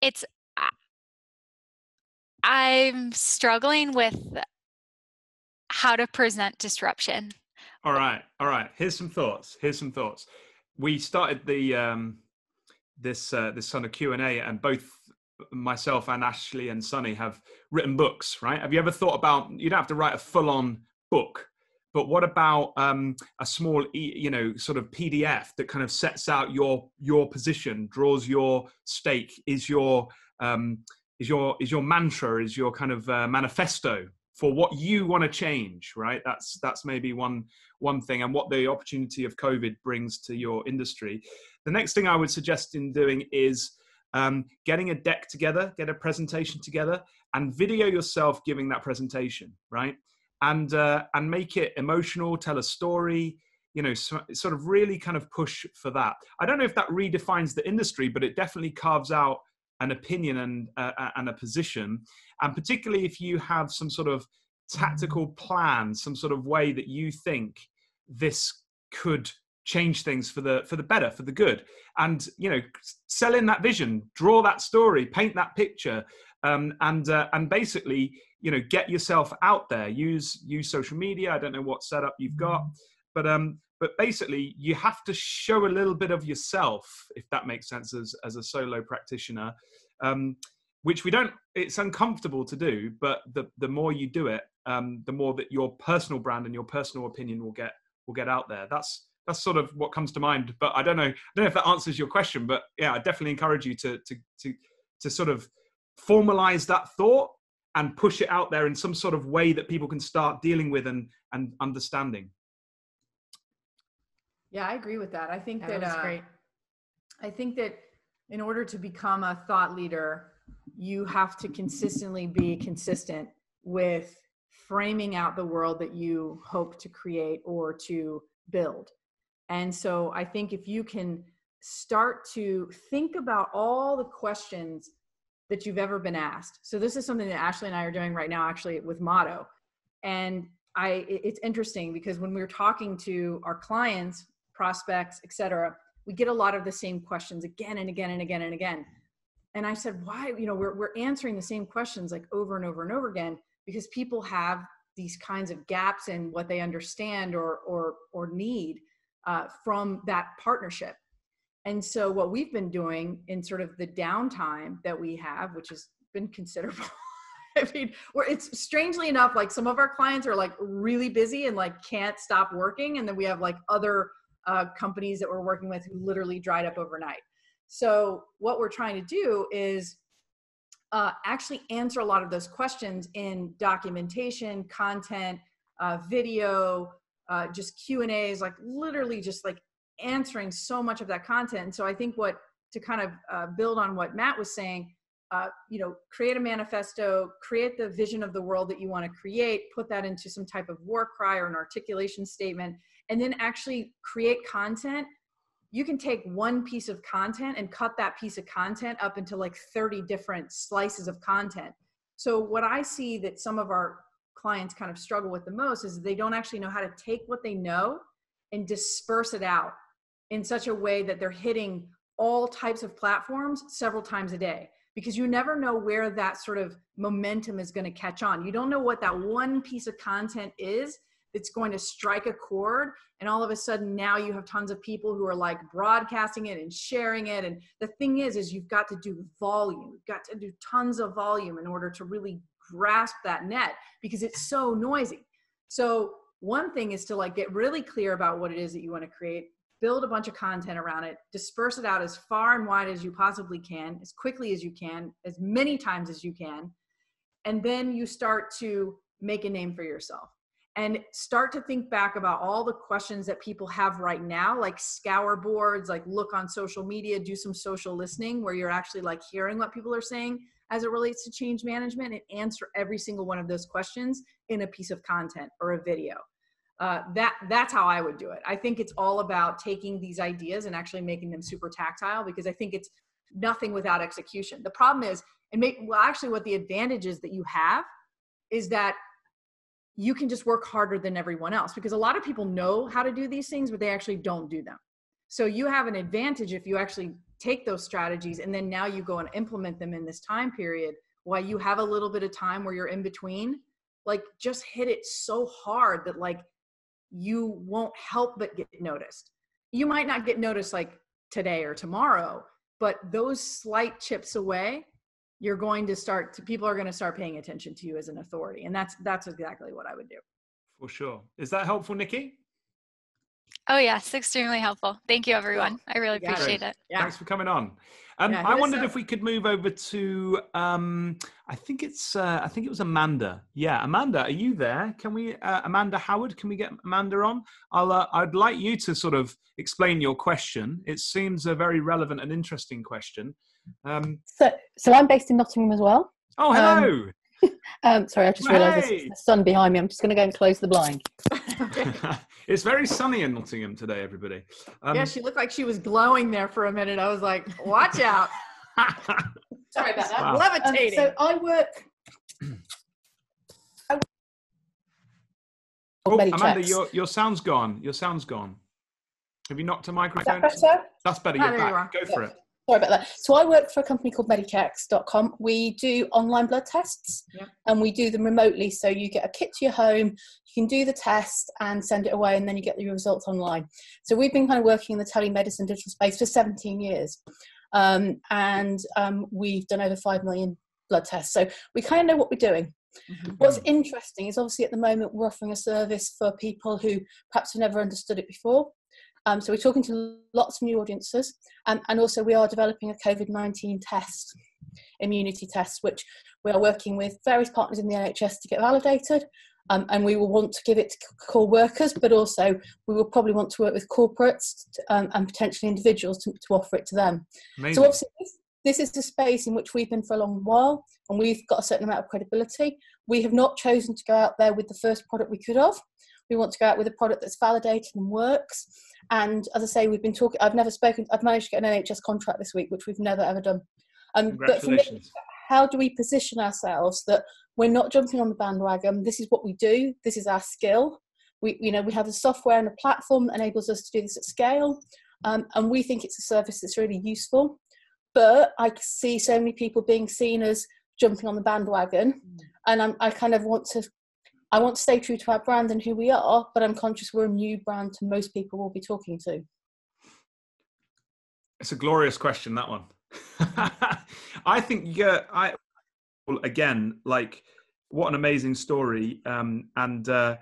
it's i'm struggling with how to present disruption. All right all right. Here's some thoughts here's some thoughts. We started the um this uh, this kind of Q and A, and both myself and Ashleigh and Sunny have written books. Right? Have you ever thought about? You don't have to write a full on book, but what about um, a small, you know, sort of PDF that kind of sets out your your position, draws your stake, is your um, is your is your mantra, is your kind of uh, manifesto for what you want to change right that's that's maybe one one thing and what the opportunity of covid brings to your industry the next thing i would suggest in doing is um, getting a deck together get a presentation together and video yourself giving that presentation right? And uh, and make it emotional tell a story you know so, sort of really kind of push for that. I don't know if that redefines the industry but it definitely carves out an opinion and uh, and a position. And particularly if you have some sort of tactical plan some sort of way that you think this could change things for the for the better for the good. And you know sell in that vision draw that story paint that picture um, and uh, and basically you know get yourself out there. Use use social media. I don't know what setup you've got but um but basically you have to show a little bit of yourself if that makes sense as as a solo practitioner um, which we don't it's uncomfortable to do but the the more you do it um, the more that your personal brand and your personal opinion will get will get out there. That's that's sort of what comes to mind but i don't know i don't know if that answers your question but yeah i definitely encourage you to to to to sort of formalize that thought and push it out there in some sort of way that people can start dealing with and and understanding. Yeah i agree with that. I think that, that uh, great. I think that in order to become a thought leader you have to consistently be consistent with framing out the world that you hope to create or to build. And so I think if you can start to think about all the questions that you've ever been asked. So this is something that Ashleigh and I are doing right now actually with Motto. And I it's interesting because when we're talking to our clients, prospects, etc., we get a lot of the same questions again and again and again and again. And I said, why? You know, we're we're answering the same questions like over and over and over again because people have these kinds of gaps in what they understand or or or need uh, from that partnership. And so what we've been doing in sort of the downtime that we have, which has been considerable. (laughs) I mean, where it's strangely enough, like some of our clients are like really busy and like can't stop working. And then we have like other uh, companies that we're working with who literally dried up overnight. So what we're trying to do is uh, actually answer a lot of those questions in documentation, content, uh, video, uh, just Q and A's, like literally just like answering so much of that content. And so I think what to kind of uh, build on what Matt was saying, uh, you know, create a manifesto, create the vision of the world that you want to create, put that into some type of war cry or an articulation statement, and then actually create content. You can take one piece of content and cut that piece of content up into like 30 different slices of content. So, what I see that some of our clients kind of struggle with the most is they don't actually know how to take what they know and disperse it out in such a way that they're hitting all types of platforms several times a day because you never know where that sort of momentum is going to catch on. You don't know what that one piece of content is that's going to strike a chord and all of a sudden now you have tons of people who are like broadcasting it and sharing it and the thing is is you've got to do volume you've got to do tons of volume in order to really grasp that net because it's so noisy so one thing is to like get really clear about what it is that you want to create build a bunch of content around it, disperse it out as far and wide as you possibly can, as quickly as you can, as many times as you can. And then you start to make a name for yourself and start to think back about all the questions that people have right now, like scour boards, like look on social media, do some social listening where you're actually like hearing what people are saying as it relates to change management and answer every single one of those questions in a piece of content or a video uh, that that's how I would do it. I think it's all about taking these ideas and actually making them super tactile because I think it's nothing without execution. The problem is, and make well, actually, what the advantage is that you have is that you can just work harder than everyone else because a lot of people know how to do these things, but they actually don't do them. So you have an advantage if you actually take those strategies and then now you go and implement them in this time period while you have a little bit of time where you're in between like just hit it so hard that like you won't help but get noticed. You might not get noticed like today or tomorrow, but those slight chips away, you're going to start to, people are going to start paying attention to you as an authority. And that's that's exactly what I would do. For sure. Is that helpful, Nikki? Oh yes, extremely helpful. Thank you everyone. I really appreciate it. Yeah. Thanks for coming on. Um, yeah, I wondered if we could move over to. Um, I think it's. Uh, I think it was Amanda. Yeah, Amanda, are you there? Can we, uh, Amanda Howard? Can we get Amanda on? I'll. Uh, I'd like you to sort of explain your question. It seems a very relevant and interesting question. Um, so, so I'm based in Nottingham as well. Oh, hello. Um, (laughs) um, sorry, I just realised hey. the sun behind me. I'm just going to go and close the blind. (laughs) it's very sunny in Nottingham today, everybody. Um, yeah, she looked like she was glowing there for a minute. I was like, watch out. (laughs) Sorry about that. Wow. Levitating. Um, so I work. (clears throat) oh, Amanda, your, your sound's gone. Your sound's gone. Have you knocked a microphone? That better? That's better. You're back. You Go for it. Sorry about that. So I work for a company called Medichecks.com. We do online blood tests yeah. and we do them remotely. So you get a kit to your home, you can do the test and send it away, and then you get the results online. So we've been kind of working in the telemedicine digital space for 17 years. Um, and um, we've done over 5 million blood tests. So we kind of know what we're doing. Mm-hmm. What's interesting is obviously at the moment we're offering a service for people who perhaps have never understood it before. Um, so we're talking to lots of new audiences, um, and also we are developing a COVID 19 test, immunity test, which we are working with various partners in the NHS to get validated. Um, and we will want to give it to core workers, but also we will probably want to work with corporates um, and potentially individuals to, to, offer it to them. Amazing. So obviously, this, this is a space in which we've been for a long while, and we've got a certain amount of credibility. We have not chosen to go out there with the first product we could have. We want to go out with a product that's validated and works. And as I say, we've been talking. I've never spoken. I've managed to get an NHS contract this week, which we've never ever done. Um, but for me, how do we position ourselves that we're not jumping on the bandwagon. This is what we do. This is our skill. We, you know, we have the software and a platform that enables us to do this at scale. Um, and we think it's a service that's really useful. But I see so many people being seen as jumping on the bandwagon, mm. and I'm, I kind of want to, I want to stay true to our brand and who we are. But I'm conscious we're a new brand to most people we'll be talking to. It's a glorious question that one. (laughs) I think yeah, I well, again like what an amazing story um, and uh,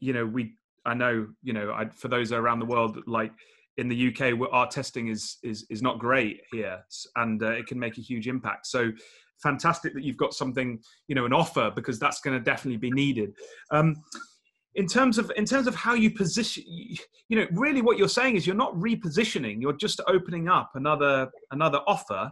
you know we I know you know I, for those around the world like in the UK our testing is is is not great here and uh, it can make a huge impact so fantastic that you've got something you know an offer because that's going to definitely be needed um, in terms of in terms of how you position you know really what you're saying is you're not repositioning you're just opening up another another offer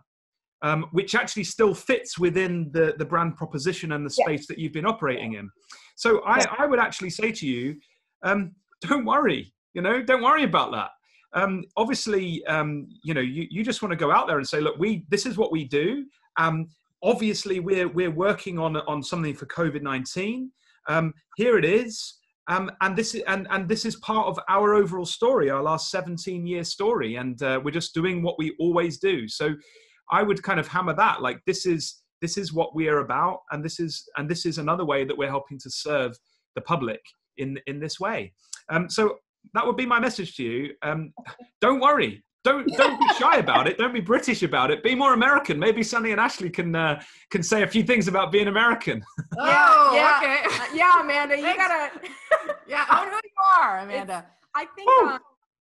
um, which actually still fits within the the brand proposition and the space yeah. that you've been operating in so I, yeah. I would actually say to you um, don't worry you know don't worry about that um, obviously um, you know you, you just want to go out there and say look we this is what we do um, obviously we're we're working on on something for covid-19 um, here it is um, and this is and, and this is part of our overall story, our last 17 year story, and uh, we're just doing what we always do. So I would kind of hammer that like this is this is what we are about, and this is and this is another way that we're helping to serve the public in in this way. Um, so that would be my message to you. Um, (laughs) don't worry, don't don't be shy about it. Don't be British about it. Be more American. Maybe Sunny and Ashleigh can uh, can say a few things about being American. (laughs) Oh, yeah, yeah, okay. Uh, yeah, Amanda, you gotta (laughs) yeah own who you are, Amanda. It's, I think um,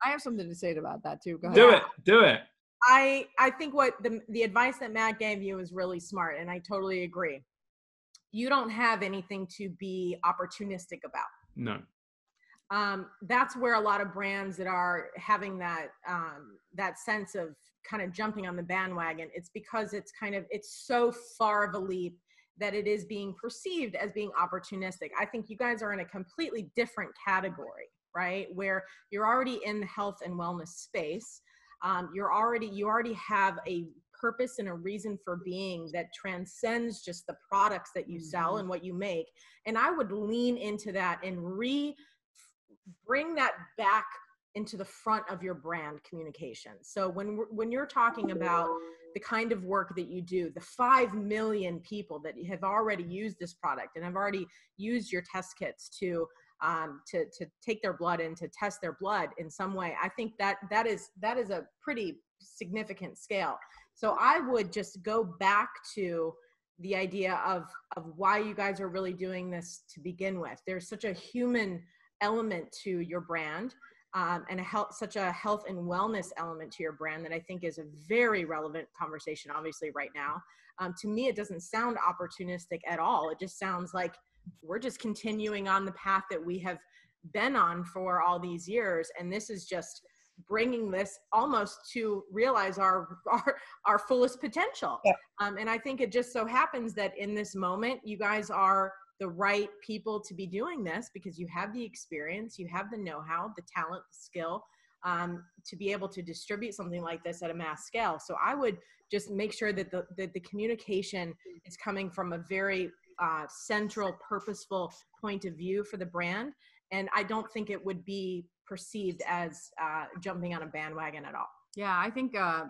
I have something to say about that too. Go ahead. Do it. Do it. I I think what the the advice that Matt gave you is really smart, and I totally agree. You don't have anything to be opportunistic about. No um, that's where a lot of brands that are having that um, that sense of kind of jumping on the bandwagon. It's because it's kind of it's so far of a leap that it is being perceived as being opportunistic. I think you guys are in a completely different category right? Where you're already in the health and wellness space. Um, you're already you already have a purpose and a reason for being that transcends just the products that you sell mm-hmm. and what you make. And i would lean into that and re bring that back into the front of your brand communication. So when when you're talking about the kind of work that you do, the 5 million people that have already used this product and have already used your test kits to um, to to take their blood and to test their blood in some way, I think that that is that is a pretty significant scale. So I would just go back to the idea of of why you guys are really doing this to begin with. There's such a human element to your brand um, and a health, such a health and wellness element to your brand that I think is a very relevant conversation, obviously, right now. Um, to me, it doesn't sound opportunistic at all. It just sounds like we're just continuing on the path that we have been on for all these years. And this is just bringing this almost to realize our (laughs) our, our fullest potential. Yeah. Um, and I think it just so happens that in this moment, you guys are the right people to be doing this because you have the experience, you have the know how, the talent, the skill um, to be able to distribute something like this at a mass scale. So I would just make sure that the, that the communication is coming from a very uh, central, purposeful point of view for the brand. And I don't think it would be perceived as uh, jumping on a bandwagon at all. Yeah, I think uh,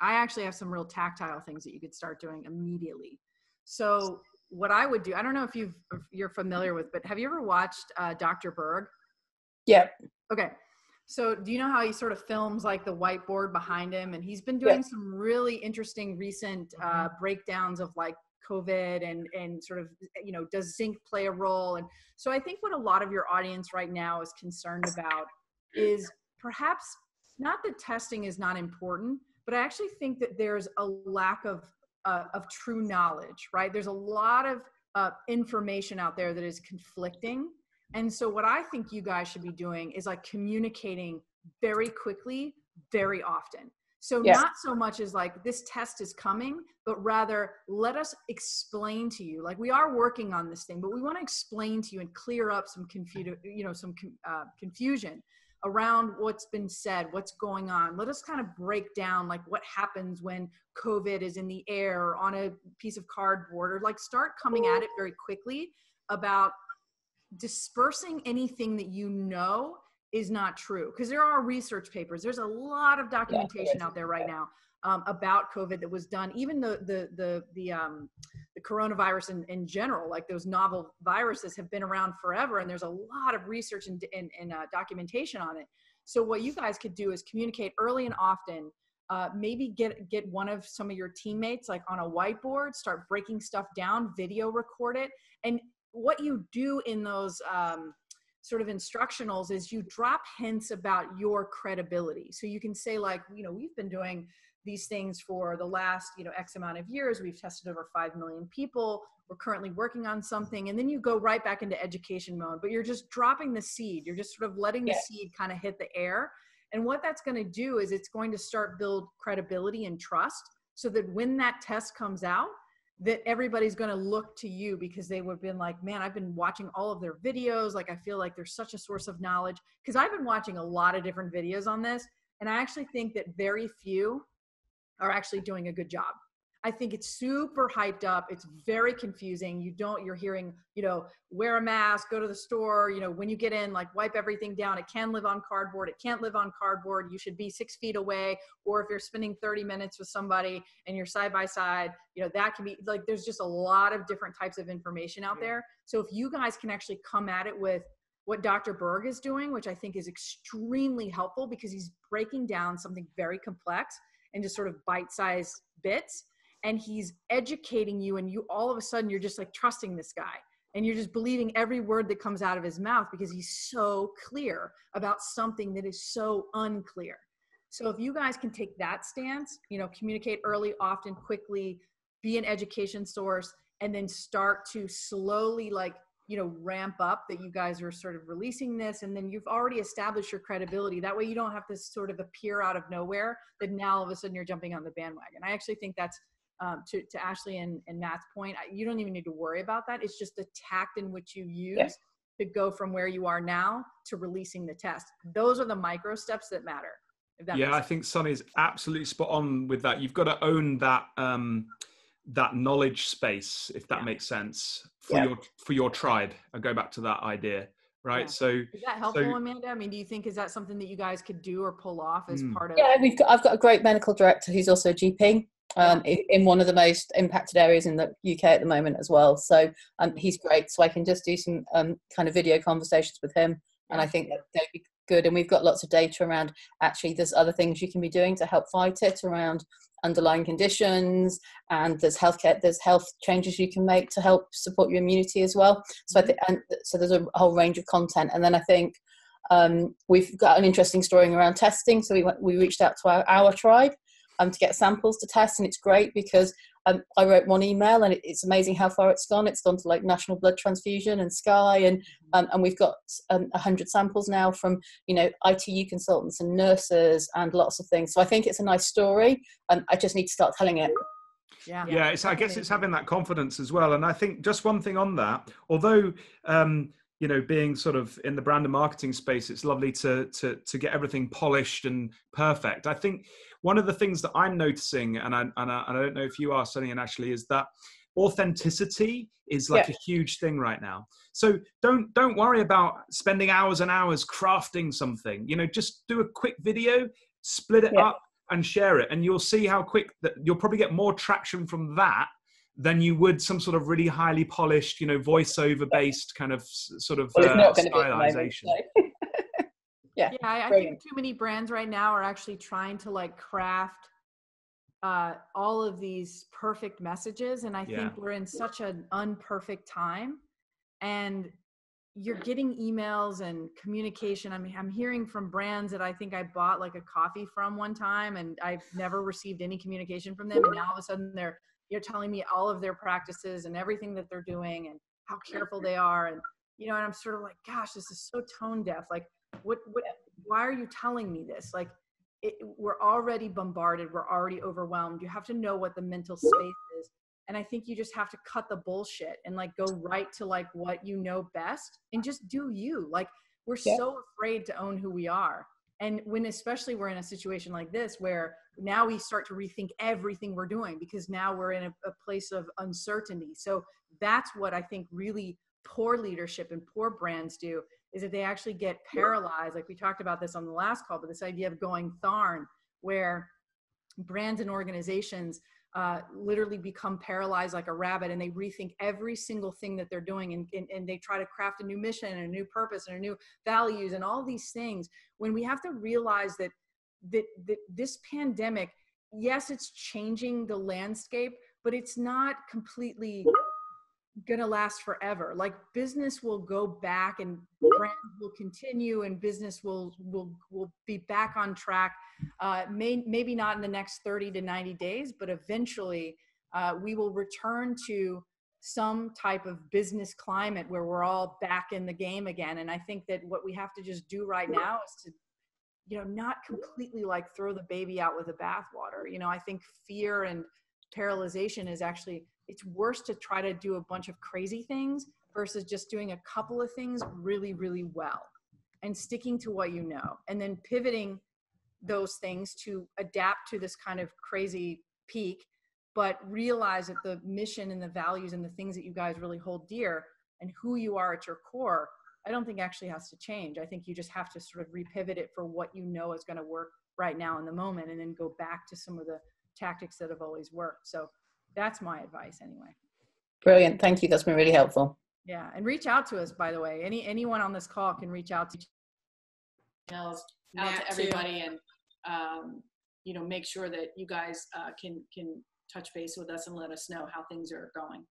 I actually have some real tactile things that you could start doing immediately. So what I would do, I don't know if you've if you're familiar with, but have you ever watched uh, Dr. Berg? Yeah. Okay. So do you know how he sort of films like the whiteboard behind him? And he's been doing yeah. some really interesting recent uh, mm-hmm. breakdowns of like COVID and and sort of you know does zinc play a role? And so I think what a lot of your audience right now is concerned about is perhaps not that testing is not important, but I actually think that there's a lack of uh, of true knowledge, right? There's a lot of uh, information out there that is conflicting. And so, what I think you guys should be doing is like communicating very quickly, very often. So, yes. not so much as like this test is coming, but rather let us explain to you. Like, we are working on this thing, but we want to explain to you and clear up some confusion, you know, some uh, confusion. Around what's been said, what's going on. Let us kind of break down like what happens when COVID is in the air on a piece of cardboard, or like start coming at it very quickly about dispersing anything that you know is not true. Because there are research papers. There's a lot of documentation yeah, out there right now um, about covid that was done even the the the the um the coronavirus in, in general like those novel viruses have been around forever and there's a lot of research and, and, and uh, documentation on it so what you guys could do is communicate early and often uh, maybe get get one of some of your teammates like on a whiteboard start breaking stuff down video record it and what you do in those um, sort of instructionals is you drop hints about your credibility. So you can say like, you know, we've been doing these things for the last, you know, X amount of years. We've tested over 5 million people. We're currently working on something. And then you go right back into education mode, but you're just dropping the seed. You're just sort of letting the seed kind of hit the air. And what that's going to do is it's going to start build credibility and trust so that when that test comes out, that everybody's going to look to you because they would have been like, man, I've been watching all of their videos. Like, I feel like there's such a source of knowledge because I've been watching a lot of different videos on this. And I actually think that very few are actually doing a good job. I think it's super hyped up. It's very confusing. You don't, you're hearing, you know, wear a mask, go to the store, you know, when you get in, like wipe everything down. It can live on cardboard. It can't live on cardboard. You should be six feet away. Or if you're spending 30 minutes with somebody and you're side by side, you know, that can be like, there's just a lot of different types of information out there. So if you guys can actually come at it with what Dr. Berg is doing, which I think is extremely helpful because he's breaking down something very complex into sort of bite sized bits and he's educating you and you all of a sudden you're just like trusting this guy. And you're just believing every word that comes out of his mouth because he's so clear about something that is so unclear. So if you guys can take that stance you know communicate early often quickly be an education source and then start to slowly like you know ramp up that you guys are sort of releasing this and then you've already established your credibility that way you don't have to sort of appear out of nowhere that now all of a sudden you're jumping on the bandwagon i actually think that's um, to, to Ashleigh and, and Matt's point, you don't even need to worry about that. It's just the tact in which you use yeah. to go from where you are now to releasing the test. Those are the micro steps that matter. That yeah, I think Sunny's absolutely spot on with that. You've got to own that um, that knowledge space, if that yeah. makes sense, for yeah. your for your tribe. I go back to that idea right? Yeah. So is that helpful, so, Amanda? I mean, do you think is that something that you guys could do or pull off as mm. part of? Yeah, we've got. I've got a great medical director who's also a GP, um, in one of the most impacted areas in the UK at the moment as well. So um, he's great. So I can just do some um, kind of video conversations with him, and I think that they'd be good. And we've got lots of data around actually there's other things you can be doing to help fight it around underlying conditions and there's healthcare there's health changes you can make to help support your immunity as well so i mm-hmm. think and so there's a whole range of content and then i think um, we've got an interesting story around testing so we went, we reached out to our, our tribe um, to get samples to test. And it's great because um, I wrote one email and it, it's amazing how far it's gone. It's gone to like National Blood Transfusion and Sky, and mm-hmm. um, and we've got um, 100 samples now from you know ITU consultants and nurses and lots of things. So I think it's a nice story. and I just need to start telling it. Yeah, yeah. It's I guess it's having that confidence as well. And I think just one thing on that, although um, you know being sort of in the brand and marketing space it's lovely to to to get everything polished and perfect i think one of the things that i'm noticing and i and i, and I don't know if you are sunny and ashleigh is that authenticity is like yeah. a huge thing right now so don't don't worry about spending hours and hours crafting something you know just do a quick video split it yeah. up and share it and you'll see how quick that you'll probably get more traction from that than you would some sort of really highly polished, you know, voiceover based kind of sort of well, uh, stylization. (laughs) yeah, yeah. I, I, think too many brands right now are actually trying to like craft uh, all of these perfect messages, and I yeah. think we're in such an unperfect time, and you're getting emails and communication. I mean, I'm hearing from brands that I think I bought like a coffee from one time, and I've never received any communication from them, and now all of a sudden they're you're telling me all of their practices and everything that they're doing and how careful mm-hmm. they are and you know and i'm sort of like gosh this is so tone deaf. Like what what why are you telling me this? Like it, we're already bombarded we're already overwhelmed you have to know what the mental space is and i think you just have to cut the bullshit and like go right to like what you know best and just do you. Like we're yeah. so afraid to own who we are and when especially we're in a situation like this where now we start to rethink everything we're doing because now we're in a, a place of uncertainty. So that's what i think really poor leadership and poor brands do is that they actually get paralyzed. Like we talked about this on the last call but this idea of going tharn where brands and organizations uh, literally become paralyzed like a rabbit and they rethink every single thing that they're doing and, and, and, they try to craft a new mission and a new purpose and a new values and all these things. When we have to realize that that, that this pandemic yes it's changing the landscape but it's not completely gonna last forever. Like business will go back and brands will continue and business will will will be back on track uh, may, maybe not in the next 30 to 90 days but eventually uh, we will return to some type of business climate where we're all back in the game again. And i think that what we have to just do right now is to you know not completely like throw the baby out with the bathwater. You know i think fear and paralyzation is actually it's worse to try to do a bunch of crazy things versus just doing a couple of things really, really well and sticking to what you know and then pivoting those things to adapt to this kind of crazy peak but realize that the mission and the values and the things that you guys really hold dear and who you are at your core i don't think actually has to change. I think you just have to sort of repivot it for what you know is going to work right now in the moment and then go back to some of the tactics that have always worked. So that's my advice anyway. Brilliant. Thank you. That's been really helpful. Yeah. And reach out to us, by the way. Any anyone on this call can reach out to emails out to everybody too. and um, you know make sure that you guys uh, can can touch base with us and let us know how things are going.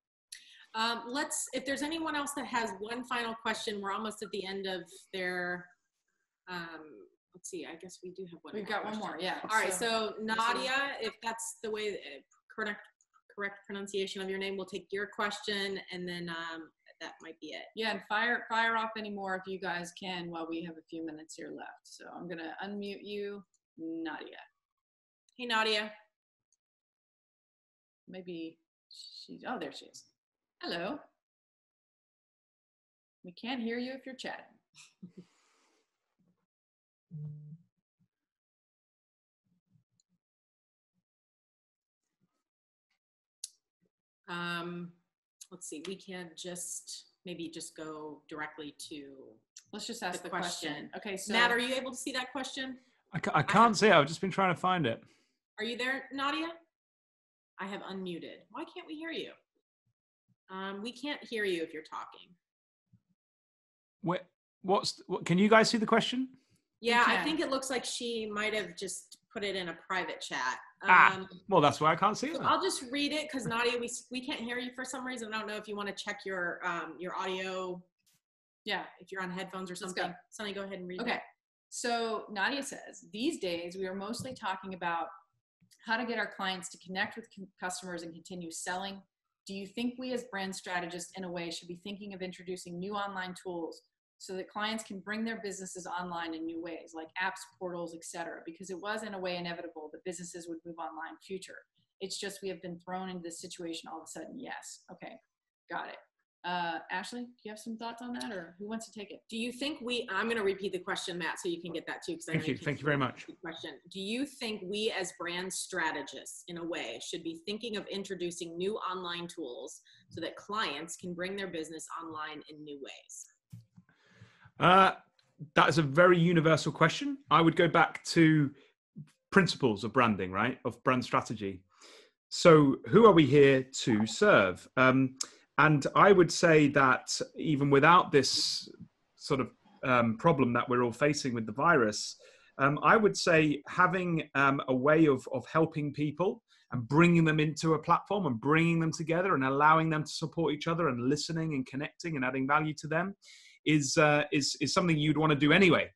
Um, let's if there's anyone else that has one final question, we're almost at the end of their um, let's see, I guess we do have one. We've got question. one more, yeah. All right, so, so Nadia, if that's the way uh, correct correct pronunciation of your name. We'll take your question and then um, that might be it. Yeah, and fire fire off any more if you guys can while we have a few minutes here left. So I'm gonna unmute you, Nadia. Hey Nadia. Maybe she's oh there she is. Hello. We can't hear you if you're chatting. (laughs) Um, let's see, we can just maybe just go directly to. Let's just ask the, the question. question. Okay, so Matt, are you able to see that question? I, ca- I can't I see it. I've just been trying to find it. Are you there, Nadia? I have unmuted. Why can't we hear you? Um, we can't hear you if you're talking. What? What's? What, can you guys see the question? Yeah, I think it looks like she might have just put it in a private chat. Ah, um, well, that's why I can't see it. So I'll just read it because Nadia, we we can't hear you for some reason. I don't know if you want to check your um your audio. Yeah, if you're on headphones or something. Go. Sunny, go ahead and read. Okay. That. So Nadia says these days we are mostly talking about how to get our clients to connect with customers and continue selling. Do you think we as brand strategists in a way should be thinking of introducing new online tools so that clients can bring their businesses online in new ways like apps portals etc because it was in a way inevitable that businesses would move online future it's just we have been thrown into this situation all of a sudden yes okay got it uh, Ashleigh, do you have some thoughts on that, or who wants to take it? Do you think we? I'm going to repeat the question, Matt, so you can get that too. Thank you. Thank you very much. Question: Do you think we, as brand strategists, in a way, should be thinking of introducing new online tools so that clients can bring their business online in new ways? Uh, that is a very universal question. I would go back to principles of branding, right? Of brand strategy. So, who are we here to serve? Um, and I would say that even without this sort of um, problem that we're all facing with the virus, um, I would say having um, a way of, of helping people and bringing them into a platform and bringing them together and allowing them to support each other and listening and connecting and adding value to them is uh, is is something you'd want to do anyway.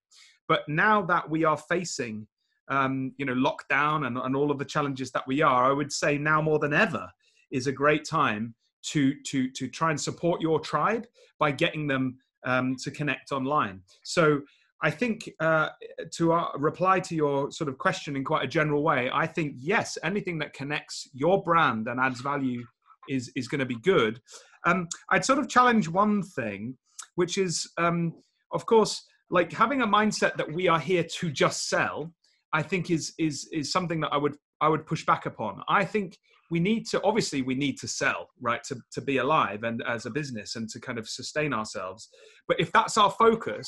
But now that we are facing, um, you know, lockdown and, and all of the challenges that we are, I would say now more than ever is a great time to to to try and support your tribe by getting them um, to connect online. So I think uh, to uh, reply to your sort of question in quite a general way, I think yes, anything that connects your brand and adds value is is going to be good. Um, I'd sort of challenge one thing, which is, um, of course, like having a mindset that we are here to just sell i think is is is something that i would i would push back upon. I think we need to obviously we need to sell right to, to be alive and as a business and to kind of sustain ourselves. But if that's our focus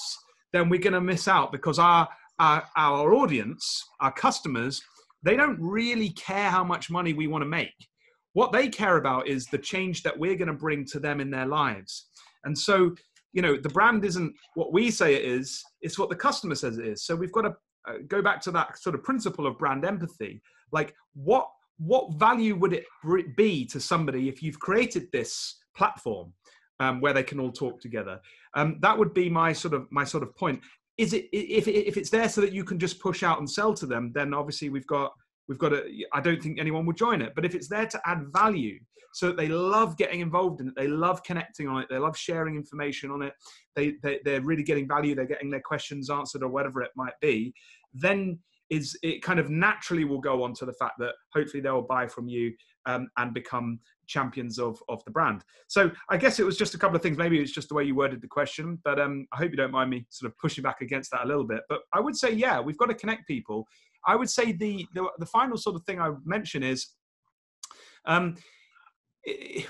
then we're going to miss out because our, our our audience our customers they don't really care how much money we want to make. What they care about is the change that we're going to bring to them in their lives. And so you know the brand isn't what we say it is it's what the customer says it is. So we've got to uh, go back to that sort of principle of brand empathy. Like what what value would it be to somebody if you've created this platform um, where they can all talk together? Um, that would be my sort of my sort of point. Is it if, if it's there so that you can just push out and sell to them then obviously we've got we've got to i don't think anyone will join it but if it's there to add value so that they love getting involved in it they love connecting on it they love sharing information on it they, they they're really getting value they're getting their questions answered or whatever it might be then is it kind of naturally will go on to the fact that hopefully they will buy from you um, and become champions of of the brand. So I guess it was just a couple of things. Maybe it's just the way you worded the question, but um, I hope you don't mind me sort of pushing back against that a little bit. But I would say, yeah, we've got to connect people. I would say the the, the final sort of thing I would mention is. Um,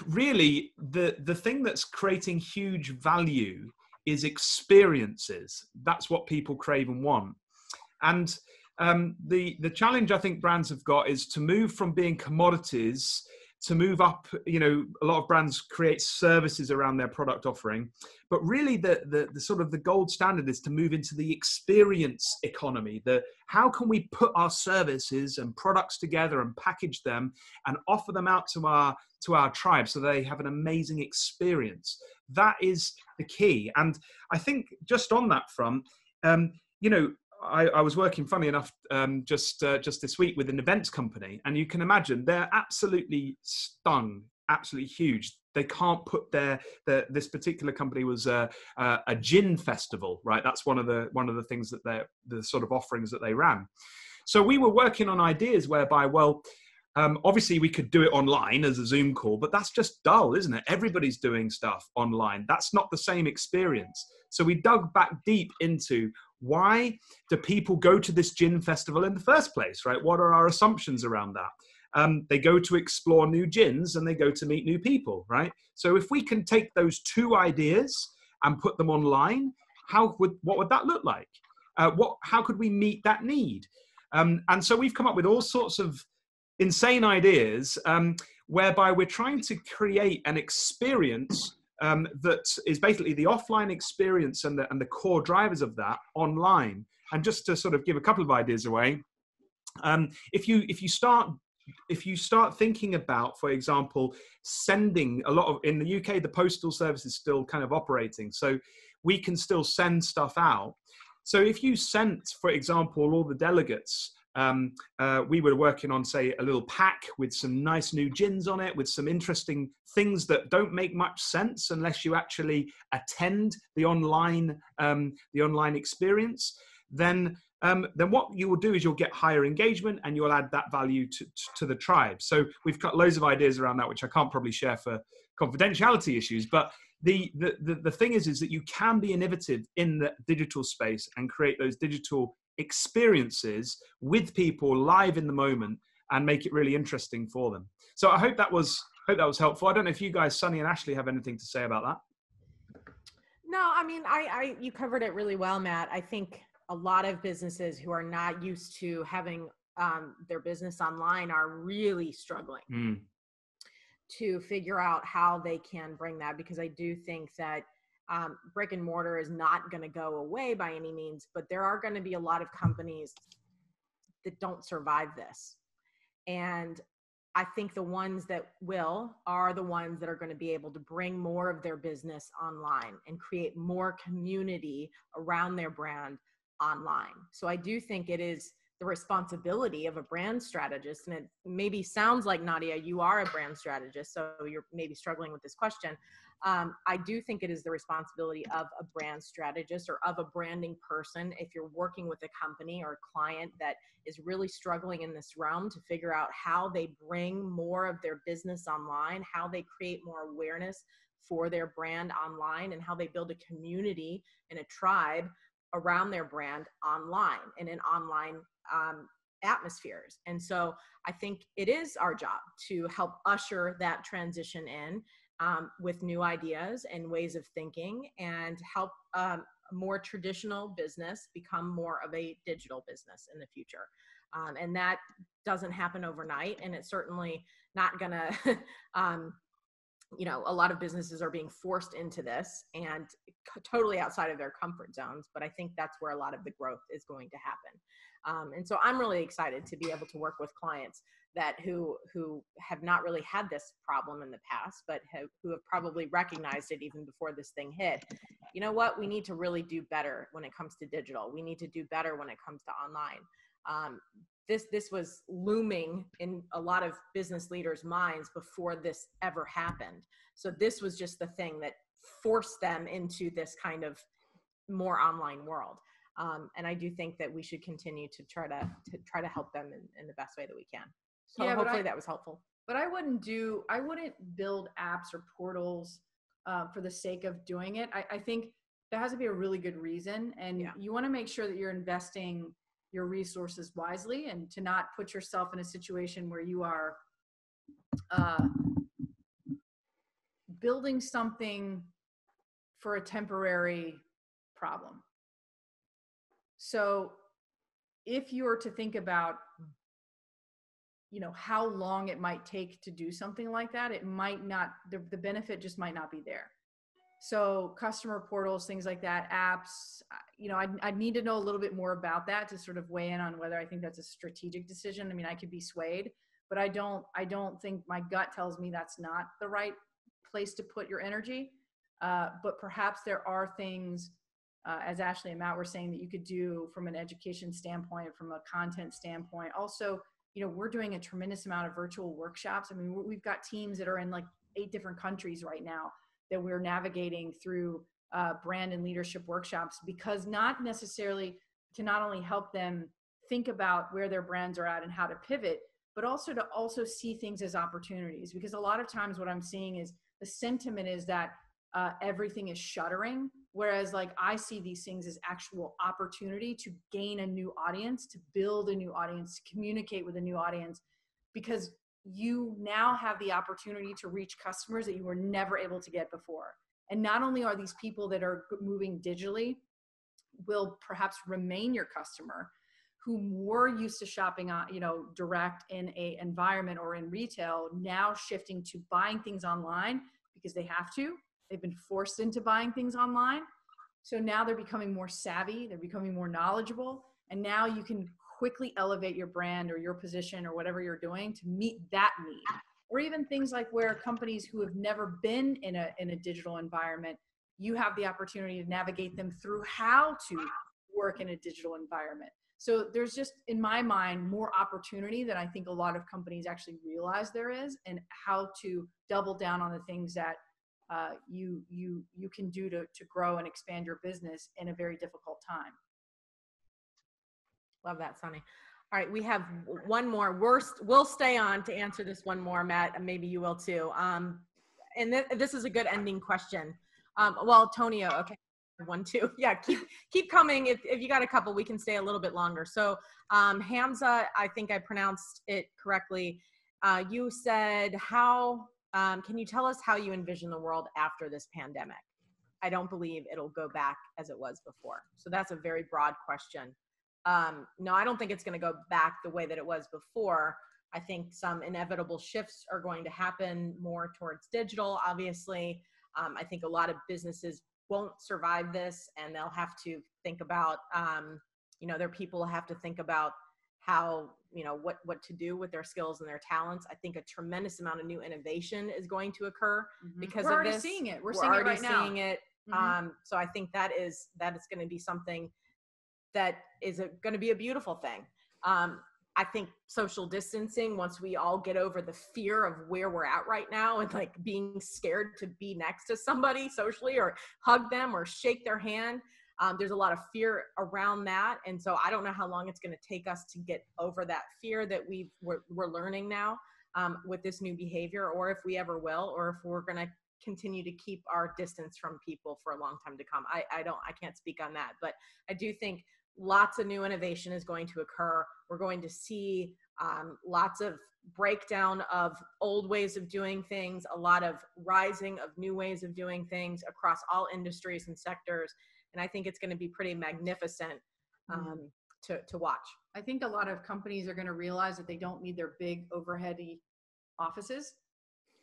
really the the thing that's creating huge value is experiences that's what people crave and want and um, the the challenge I think brands have got is to move from being commodities to move up. You know, a lot of brands create services around their product offering, but really the, the the sort of the gold standard is to move into the experience economy. The how can we put our services and products together and package them and offer them out to our to our tribe so they have an amazing experience. That is the key, and I think just on that front. Um, you know, I, I, was working, funny enough, um, just uh, just this week with an events company, and you can imagine they're absolutely stung, absolutely huge. They can't put their, their this particular company was a, a, a gin festival, right? That's one of the one of the things that they the sort of offerings that they ran. So we were working on ideas whereby, well, um, obviously, we could do it online as a Zoom call, but that's just dull, isn't it? Everybody's doing stuff online. That's not the same experience. So we dug back deep into why do people go to this gin festival in the first place, right? What are our assumptions around that? Um, they go to explore new gins and they go to meet new people, right? So if we can take those two ideas and put them online, how would what would that look like? Uh, what how could we meet that need? Um, and so we've come up with all sorts of insane ideas um, whereby we're trying to create an experience um, that is basically the offline experience and the, and the core drivers of that online. And just to sort of give a couple of ideas away, um, if you if you start if you start thinking about, for example, sending a lot of in the UK, the postal service is still kind of operating, so we can still send stuff out. So if you sent, for example, all the delegates um, uh, we were working on, say, a little pack with some nice new gins on it, with some interesting things that don't make much sense unless you actually attend the online um, the online experience. Then um, then what you will do is you'll get higher engagement and you'll add that value to, to the tribe. So we've got loads of ideas around that, which I can't probably share for confidentiality issues. But the, the, the, the thing is, is that you can be innovative in the digital space and create those digital experiences with people live in the moment and make it really interesting for them. So I hope that was hope that was helpful. I don't know if you guys, Sunny and Ashleigh, have anything to say about that. No, I mean, I, I you covered it really well, Matt. I think a lot of businesses who are not used to having um, their business online are really struggling mm. to figure out how they can bring that because I do think that um, brick and mortar is not going to go away by any means, but there are going to be a lot of companies that don't survive this. And I think the ones that will are the ones that are going to be able to bring more of their business online and create more community around their brand online. So I do think it is the responsibility of a brand strategist and it maybe sounds like nadia you are a brand strategist so you're maybe struggling with this question um, I do think it is the responsibility of a brand strategist or of a branding person if you're working with a company or a client that is really struggling in this realm to figure out how they bring more of their business online, how they create more awareness for their brand online, and how they build a community and a tribe around their brand online and in online um, atmospheres. And so I think it is our job to help usher that transition in um, with new ideas and ways of thinking and help um, more traditional business become more of a digital business in the future. Um, and that doesn't happen overnight, and it's certainly not going (laughs) to. Um, you know, a lot of businesses are being forced into this and totally outside of their comfort zones. But I think that's where a lot of the growth is going to happen. Um, and so I'm really excited to be able to work with clients that who who have not really had this problem in the past, but have, who have probably recognized it even before this thing hit. You know what? We need to really do better when it comes to digital. We need to do better when it comes to online. Um, this this was looming in a lot of business leaders' minds before this ever happened. So this was just the thing that forced them into this kind of more online world. Um, and I do think that we should continue to try to, to try to help them in, in the best way that we can. So yeah, hopefully I, that was helpful. But I wouldn't do I wouldn't build apps or portals uh, for the sake of doing it. I, I, think there has to be a really good reason, and yeah. you want to make sure that you're investing your resources wisely and to not put yourself in a situation where you are uh, building something for a temporary problem. So if you were to think about you know how long it might take to do something like that it might not the, the benefit just might not be there. So customer portals things like that apps you know I'd, I'd need to know a little bit more about that to sort of weigh in on whether i think that's a strategic decision. I mean i could be swayed but i don't i don't think my gut tells me that's not the right place to put your energy. Uh, but perhaps there are things uh, as ashleigh and matt were saying that you could do from an education standpoint from a content standpoint. Also you know we're doing a tremendous amount of virtual workshops. I mean we've got teams that are in like eight different countries right now that we're navigating through uh, brand and leadership workshops because not necessarily to not only help them think about where their brands are at and how to pivot but also to also see things as opportunities. Because a lot of times what i'm seeing is the sentiment is that uh, everything is shuttering whereas like i see these things as actual opportunity to gain a new audience to build a new audience to communicate with a new audience because you now have the opportunity to reach customers that you were never able to get before. And not only are these people that are moving digitally will perhaps remain your customer who were used to shopping on you know direct in a environment or in retail now shifting to buying things online because they have to they've been forced into buying things online. So now they're becoming more savvy they're becoming more knowledgeable and now you can quickly elevate your brand or your position or whatever you're doing to meet that need. Or even things like where companies who have never been in a in a digital environment you have the opportunity to navigate them through how to work in a digital environment. So there's just in my mind more opportunity than i think a lot of companies actually realize there is and how to double down on the things that uh, you you you can do to, to grow and expand your business in a very difficult time Love that, Sunny. All right, we have one more. Worst, we'll stay on to answer this one more, Matt, maybe you will too. Um, and th- this is a good ending question. Um, well, Tonio, okay, one, two, (laughs) yeah, keep keep coming. If if you got a couple, we can stay a little bit longer. So, um, Hamza, I think I pronounced it correctly. Uh, you said how? Um, can you tell us how you envision the world after this pandemic? I don't believe it'll go back as it was before. So that's a very broad question. Um, no, I don't think it's going to go back the way that it was before. I think some inevitable shifts are going to happen more towards digital, obviously. Um, I think a lot of businesses won't survive this and they'll have to think about, um, you know, their people have to think about how, you know, what, what to do with their skills and their talents. I think a tremendous amount of new innovation is going to occur mm-hmm. because We're of this. seeing it. We're, We're seeing already it right seeing it. Mm-hmm. Um, so I think that is, that is going to be something that is going to be a beautiful thing. Um, I think social distancing, once we all get over the fear of where we're at right now and like being scared to be next to somebody socially or hug them or shake their hand, um, there's a lot of fear around that. And so I don't know how long it's going to take us to get over that fear that we we're, we're learning now um, with this new behavior or if we ever will, or if we're going to continue to keep our distance from people for a long time to come. I, I don't, I can't speak on that, but I do think lots of new innovation is going to occur. We're going to see um, lots of breakdown of old ways of doing things, a lot of rising of new ways of doing things across all industries and sectors. And I think it's going to be pretty magnificent mm-hmm. um, to, to watch. I think a lot of companies are going to realize that they don't need their big overheady offices.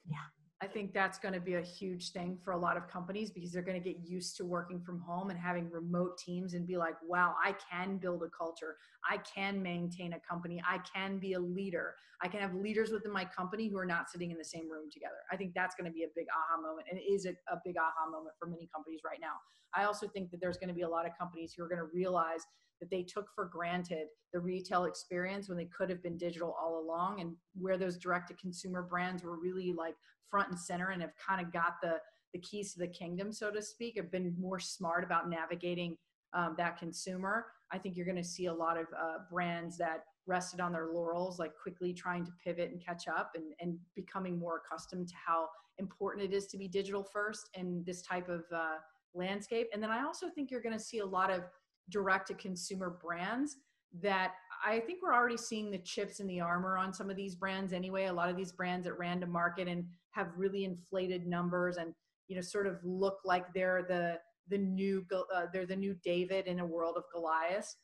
Yeah. I think that's going to be a huge thing for a lot of companies because they're going to get used to working from home and having remote teams and be like, wow, I can build a culture. I can maintain a company. I can be a leader. I can have leaders within my company who are not sitting in the same room together. I think that's going to be a big aha moment and it is a, a big aha moment for many companies right now. I also think that there's going to be a lot of companies who are going to realize that they took for granted the retail experience when they could have been digital all along and where those direct to consumer brands were really like front and center and have kind of got the the keys to the kingdom so to speak have been more smart about navigating um, that consumer. I think you're going to see a lot of uh, brands that rested on their laurels like quickly trying to pivot and catch up and, and becoming more accustomed to how important it is to be digital first in this type of uh, landscape. And then i also think you're going to see a lot of direct to consumer brands that I think we're already seeing the chips in the armor on some of these brands anyway. A lot of these brands at random market and have really inflated numbers and you know sort of look like they're the the new uh, they're the new David in a world of Goliath.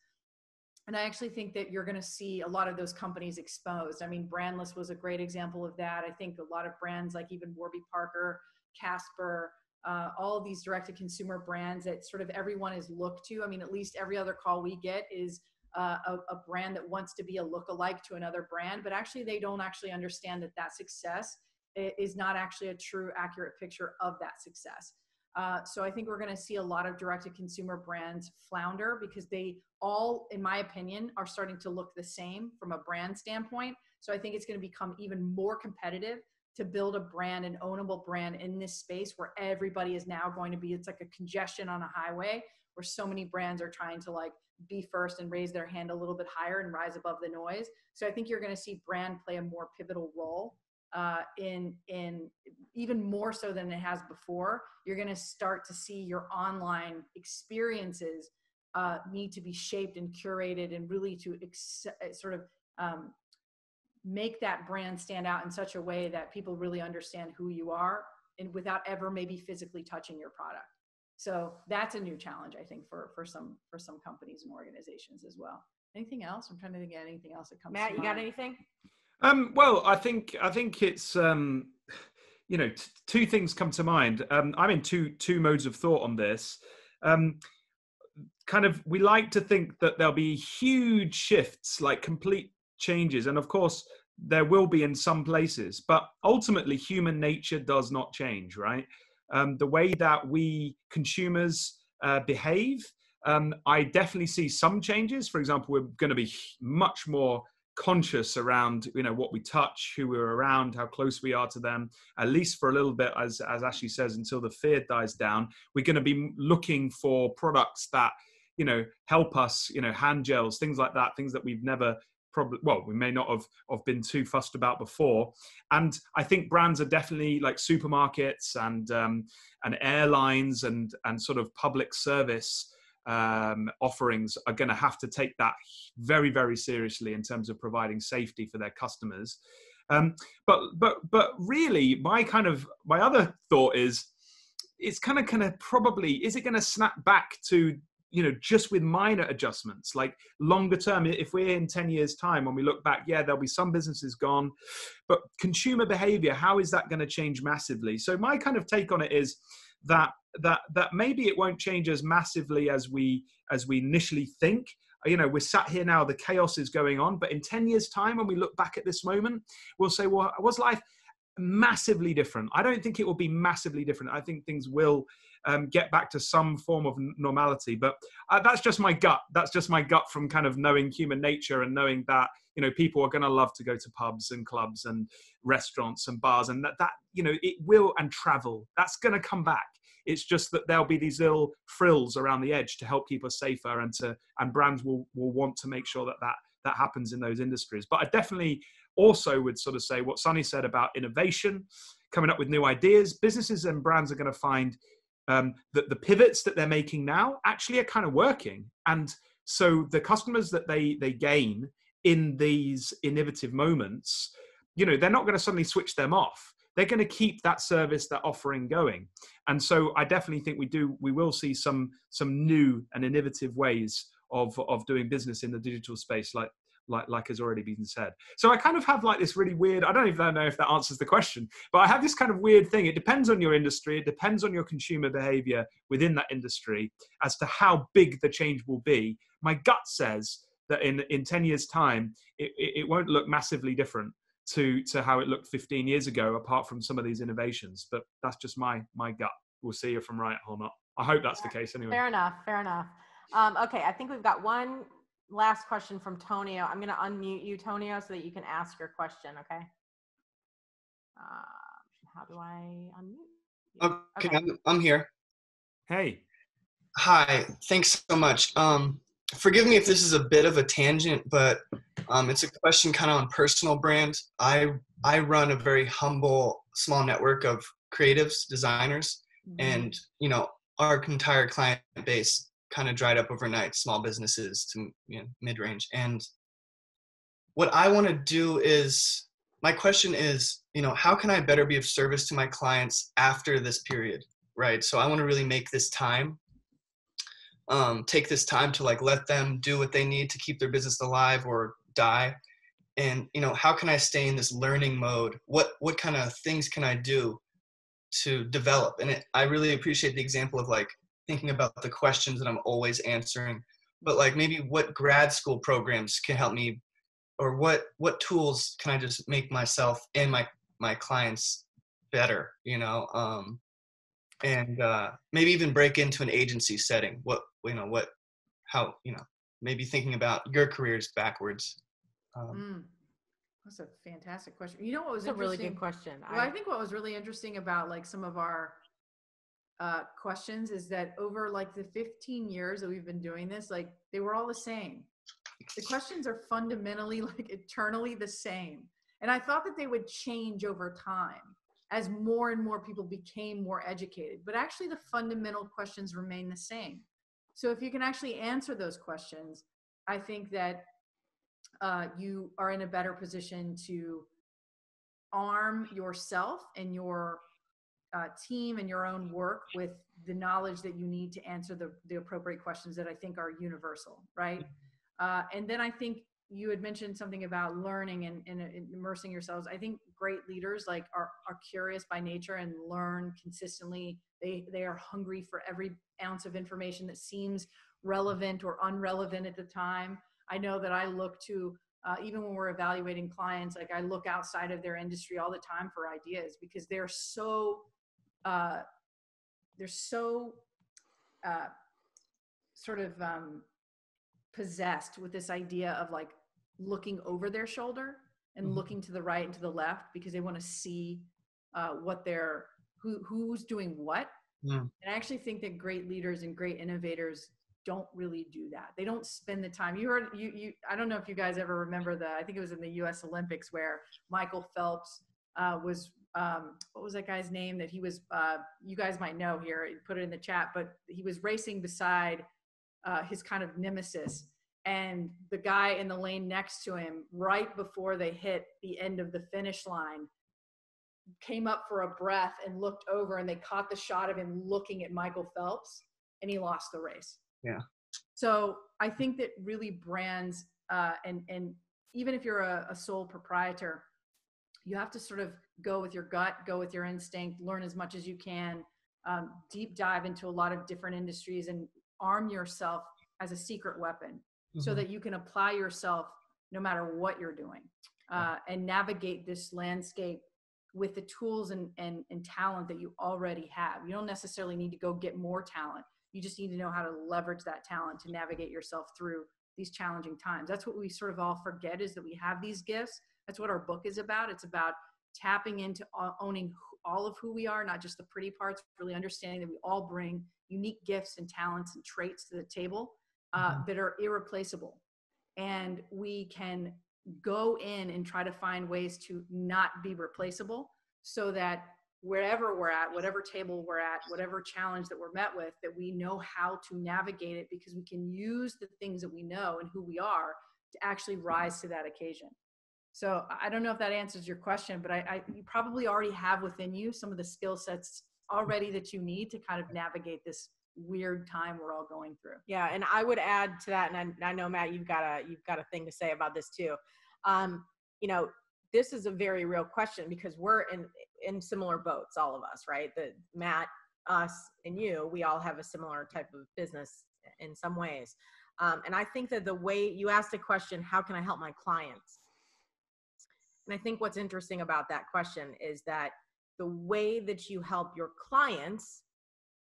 And I actually think that you're going to see a lot of those companies exposed. I mean, Brandless was a great example of that. I think a lot of brands like even Warby Parker, Casper, uh, all these direct to consumer brands that sort of everyone is looked to. I mean, at least every other call we get is uh, a, a, brand that wants to be a look-alike to another brand, but actually they don't actually understand that that success is not actually a true accurate picture of that success. Uh, so I think we're going to see a lot of direct-to-consumer brands flounder because they all, in my opinion, are starting to look the same from a brand standpoint. So I think it's going to become even more competitive to build a brand, an ownable brand in this space where everybody is now going to be, it's like a congestion on a highway where so many brands are trying to like be first and raise their hand a little bit higher and rise above the noise. So I think you're going to see brand play a more pivotal role uh, in in even more so than it has before. You're going to start to see your online experiences uh, need to be shaped and curated and really to ex- sort of um, make that brand stand out in such a way that people really understand who you are and without ever maybe physically touching your product. So that's a new challenge i think for for some for some companies and organizations as well. Anything else? I'm trying to think of anything else that comes matt you mind. got anything? Um, well i think i think it's um, you know t- two things come to mind. Um, i'm in two two modes of thought on this. Um, kind of we like to think that there'll be huge shifts like complete changes. And of course, there will be in some places, but ultimately, human nature does not change, right? Um, the way that we consumers uh, behave, um, I definitely see some changes. For example, we're going to be much more conscious around you know what we touch who we're around how close we are to them at least for a little bit as as ashleigh says until the fear dies down we're going to be looking for products that you know help us you know hand gels things like that things that we've never probably well we may not have, have been too fussed about before. And i think brands are definitely like supermarkets and um, and airlines and and sort of public service um, offerings are going to have to take that very very seriously in terms of providing safety for their customers. Um, but but but really my kind of my other thought is it's kind of kind of probably is it going to snap back to you know just with minor adjustments like longer term if we're in 10 years time when we look back yeah there'll be some businesses gone but consumer behavior how is that going to change massively? So my kind of take on it is that that that maybe it won't change as massively as we as we initially think. You know we're sat here now the chaos is going on but in 10 years time when we look back at this moment we'll say well was life massively different? I don't think it will be massively different. I think things will um, get back to some form of normality. But uh, that's just my gut. That's just my gut from kind of knowing human nature and knowing that you know people are going to love to go to pubs and clubs and restaurants and bars and that that you know it will and travel. That's going to come back. It's just that there'll be these little frills around the edge to help keep us safer and to and brands will will want to make sure that that that happens in those industries. But I definitely also would sort of say what Sunny said about innovation coming up with new ideas. Businesses and brands are going to find um, that the pivots that they're making now actually are kind of working. And so the customers that they they gain in these innovative moments, you know, they're not going to suddenly switch them off. They're going to keep that service, that offering going. And so I definitely think we do we will see some some new and innovative ways of of doing business in the digital space like like like has already been said. So I kind of have like this really weird. I don't even know if that answers the question, but I have this kind of weird thing. It depends on your industry. It depends on your consumer behavior within that industry as to how big the change will be. My gut says that in in ten years' time, it, it, it won't look massively different to to how it looked 15 years ago, apart from some of these innovations. But that's just my my gut. We'll see if I'm right or not. I hope that's the case anyway. Fair enough. Fair enough. Um, okay, I think we've got one last question from Tonio. I'm going to unmute you, Tonio, so that you can ask your question. Okay. Uh, how do I unmute? You? Okay, okay. I'm, I'm here. Hey. Hi. Thanks so much. Um, forgive me if this is a bit of a tangent, but um, it's a question kind of on personal brand. I I run a very humble, small network of creatives, designers, mm-hmm. and you know our entire client base kind of dried up overnight, small businesses to you know, mid range. And what I want to do is my question is, you know, how can I better be of service to my clients after this period, right? So I want to really make this time, um, take this time to like let them do what they need to keep their business alive or die. And you know, how can I stay in this learning mode? What what kind of things can I do to develop? And it, I really appreciate the example of like thinking about the questions that I'm always answering, but like maybe what grad school programs can help me or what what tools can I just make myself and my my clients better, you know? Um and uh maybe even break into an agency setting. What you know, what how, you know, maybe thinking about your careers backwards. Um, mm. That's a fantastic question. You know what was a really good question. Well, I, I think what was really interesting about like some of our uh, questions is that over like the 15 years that we've been doing this, like they were all the same. The questions are fundamentally, (laughs) like eternally the same. And I thought that they would change over time as more and more people became more educated. But actually, the fundamental questions remain the same. So if you can actually answer those questions, I think that uh, you are in a better position to arm yourself and your uh, team and your own work with the knowledge that you need to answer the, the appropriate questions that I think are universal, right? Uh, and then I think you had mentioned something about learning and, and, immersing yourselves. I think great leaders like are, are curious by nature and learn consistently. They they are hungry for every ounce of information that seems relevant or unrelevant at the time. I know that I look to uh, even when we're evaluating clients, like I look outside of their industry all the time for ideas because they're so uh, they're so uh, sort of um, possessed with this idea of like looking over their shoulder and mm-hmm. looking to the right and to the left because they want to see uh, what they're who who's doing what. Mm. And I actually think that great leaders and great innovators don't really do that. They don't spend the time. You heard you you. I don't know if you guys ever remember the. I think it was in the U.S. Olympics where Michael Phelps uh, was um, what was that guy's name that he was uh, you guys might know here put it in the chat but he was racing beside uh, his kind of nemesis. And the guy in the lane next to him right before they hit the end of the finish line came up for a breath and looked over and they caught the shot of him looking at michael phelps and he lost the race. Yeah. So i think that really brands uh, and and even if you're a, a sole proprietor you have to sort of go with your gut, go with your instinct, learn as much as you can, um, deep dive into a lot of different industries and arm yourself as a secret weapon mm-hmm. so that you can apply yourself no matter what you're doing uh, and navigate this landscape with the tools and, and, and talent that you already have. You don't necessarily need to go get more talent. You just need to know how to leverage that talent to navigate yourself through these challenging times. That's what we sort of all forget is that we have these gifts that's what our book is about. It's about tapping into owning all of who we are, not just the pretty parts, really understanding that we all bring unique gifts and talents and traits to the table uh, mm-hmm. that are irreplaceable. And we can go in and try to find ways to not be replaceable so that wherever we're at, whatever table we're at, whatever challenge that we're met with, that we know how to navigate it because we can use the things that we know and who we are to actually rise to that occasion. So I don't know if that answers your question, but I, I you probably already have within you some of the skill sets already that you need to kind of navigate this weird time we're all going through. Yeah, and I would add to that, and I, I know Matt, you've got a you've got a thing to say about this too. Um, you know, this is a very real question because we're in in similar boats, all of us, right? The Matt, us, and you, we all have a similar type of business in some ways. Um, and I think that the way you asked a question, how can I help my clients? And I think what's interesting about that question is that the way that you help your clients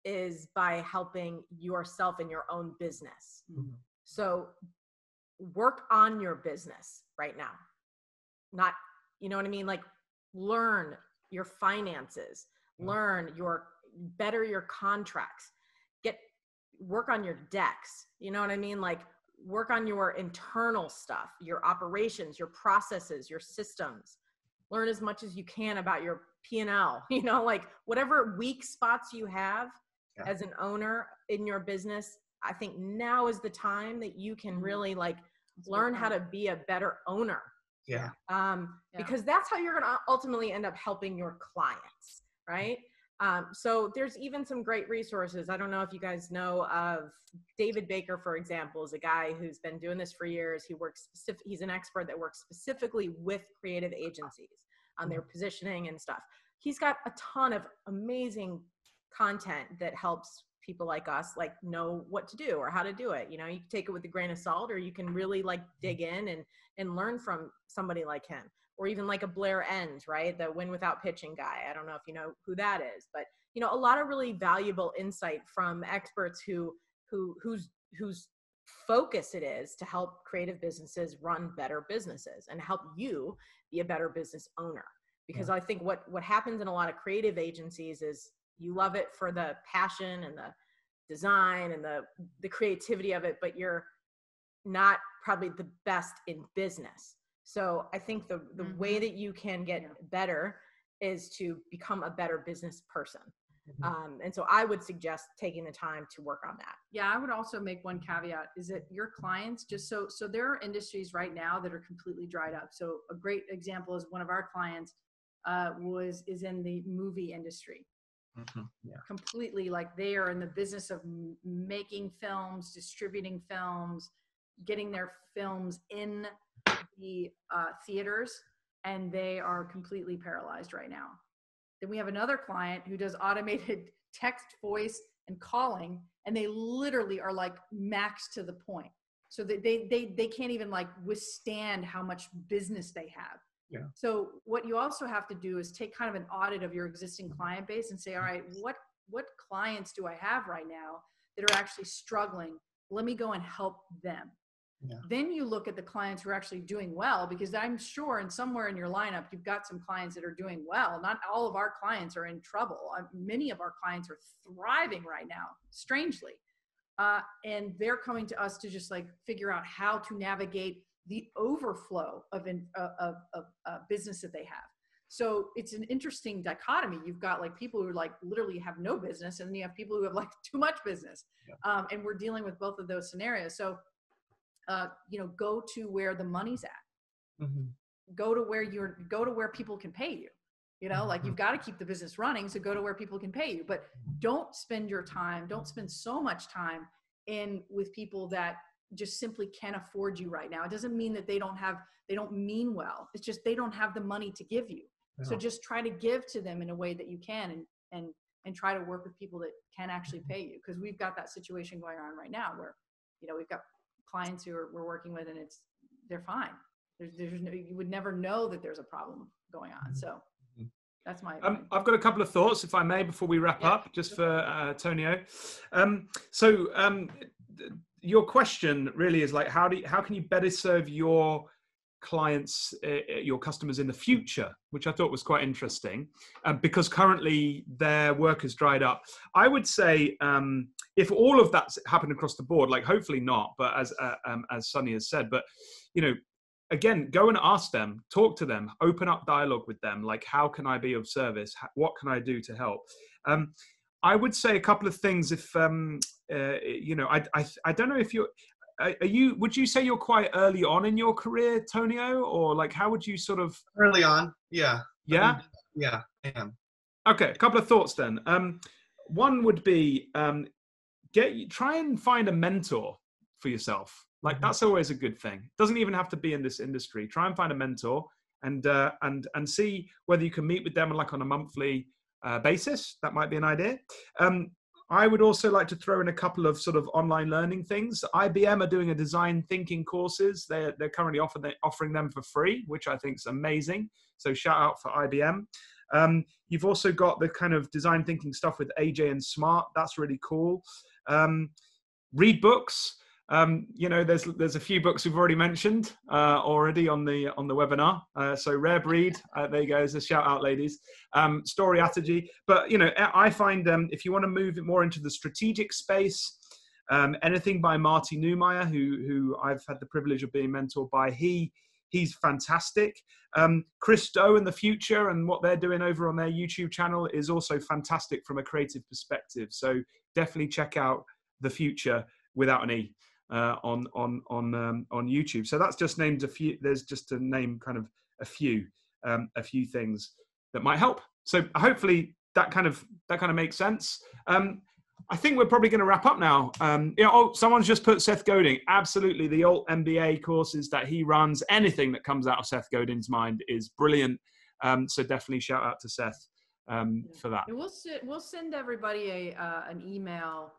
is by helping yourself in your own business. Mm-hmm. So work on your business right now. Not, you know what I mean? Like learn your finances, learn your better your contracts, get work on your decks. You know what I mean? Like work on your internal stuff, your operations, your processes, your systems. Learn as much as you can about your P&L, (laughs) you know, like whatever weak spots you have yeah. as an owner in your business, I think now is the time that you can mm-hmm. really like learn how to be a better owner yeah. Um, yeah. Because that's how you're going to ultimately end up helping your clients, right? Um, so there's even some great resources. I don't know if you guys know of David Baker, for example, is a guy who's been doing this for years. He works specific, he's an expert that works specifically with creative agencies on their positioning and stuff. He's got a ton of amazing content that helps people like us like know what to do or how to do it you know you can take it with a grain of salt or you can really like dig in and and learn from somebody like him or even like a Blair Enns right? The win without pitching guy. I don't know if you know who that is but you know a lot of really valuable insight from experts who who whose whose focus it is to help creative businesses run better businesses and help you be a better business owner. Because yeah. i think what what happens in a lot of creative agencies is you love it for the passion and the design and the the creativity of it but you're not probably the best in business so i think the the mm-hmm. way that you can get yeah. better is to become a better business person mm-hmm. um, and so i would suggest taking the time to work on that yeah i would also make one caveat is that your clients just so so there are industries right now that are completely dried up so a great example is one of our clients uh, was is in the movie industry Mm-hmm. Yeah. Completely like they are in the business of m- making films, distributing films, getting their films in the uh, theaters, and they are completely paralyzed right now. Then we have another client who does automated (laughs) text, voice, and calling, and they literally are like maxed to the point. So that they they they can't even like withstand how much business they have yeah. So what you also have to do is take kind of an audit of your existing client base and say, all right, what what clients do I have right now that are actually struggling? Let me go and help them. Yeah. Then you look at the clients who are actually doing well because I'm sure and somewhere in your lineup you've got some clients that are doing well. Not all of our clients are in trouble. Uh, many of our clients are thriving right now, strangely. Uh, and they're coming to us to just like figure out how to navigate the overflow of, in, uh, of, of uh, business that they have. So it's an interesting dichotomy. You've got like people who like literally have no business, and then you have people who have like (laughs) too much business. Yeah. Um, and we're dealing with both of those scenarios. So, uh, you know, go to where the money's at. Mm-hmm. Go to where you're. Go to where people can pay you. You know, like you've mm-hmm. got to keep the business running. So go to where people can pay you. But don't spend your time. Don't spend so much time in with people that just simply can't afford you right now. It doesn't mean that they don't have, they don't mean well. It's just they don't have the money to give you. So just try to give to them in a way that you can and, and, and try to work with people that can actually pay you. Cause we've got that situation going on right now where, you know, we've got clients who are, we're working with and it's, they're fine. There's, there's no, you would never know that there's a problem going on. Mm-hmm. So mm-hmm. that's my. Um, I've got a couple of thoughts, if I may, before we wrap yeah. up, just for uh, Tonio. Um, so um, your question really is like how do you, how can you better serve your clients uh, your customers in the future which i thought was quite interesting um, because currently their work has dried up i would say um, if all of that's happened across the board like hopefully not but as uh, um, as sunny has said but you know again, go and ask them, talk to them, open up dialogue with them. Like, how can I be of service? What can I do to help? Um, I would say a couple of things. If um, uh, you know, I, I I don't know if you're. Are you? Would you say you're quite early on in your career, Tonio, or like how would you sort of early on? Yeah. Yeah. I mean, yeah, I am. Okay, a couple of thoughts then. Um, one would be um, get try and find a mentor for yourself. Like mm-hmm. that's always a good thing. Doesn't even have to be in this industry. Try and find a mentor and uh, and and see whether you can meet with them like on a monthly uh, basis. That might be an idea. Um, I would also like to throw in a couple of sort of online learning things. IBM are doing a design thinking courses. They're, they're currently offer, offering them for free, which I think is amazing. So shout out for IBM. Um, you've also got the kind of design thinking stuff with AJ and Smart. That's really cool. Um, read books. Um, you know, there's there's a few books we've already mentioned uh, already on the on the webinar. Uh, so Rare Breed, uh, there you go, as a shout out, ladies. Um, Storyategy, but you know, I find um, if you want to move it more into the strategic space, um, anything by Marty Neumeier, who who I've had the privilege of being mentored by, he he's fantastic. Um, Chris Do and the Futur and what they're doing over on their YouTube channel is also fantastic from a creative perspective. So definitely check out the Futur without an e uh, on on on um, on YouTube. So that's just named a few. There's just to name kind of a few um, a few things that might help. So hopefully that kind of that kind of makes sense. Um, I think we're probably going to wrap up now. Um, you know, oh, someone's just put Seth Godin. Absolutely, the alt MBA courses that he runs, anything that comes out of Seth Godin's mind is brilliant. Um, so definitely shout out to Seth um, for that. We'll we'll send everybody a uh, an email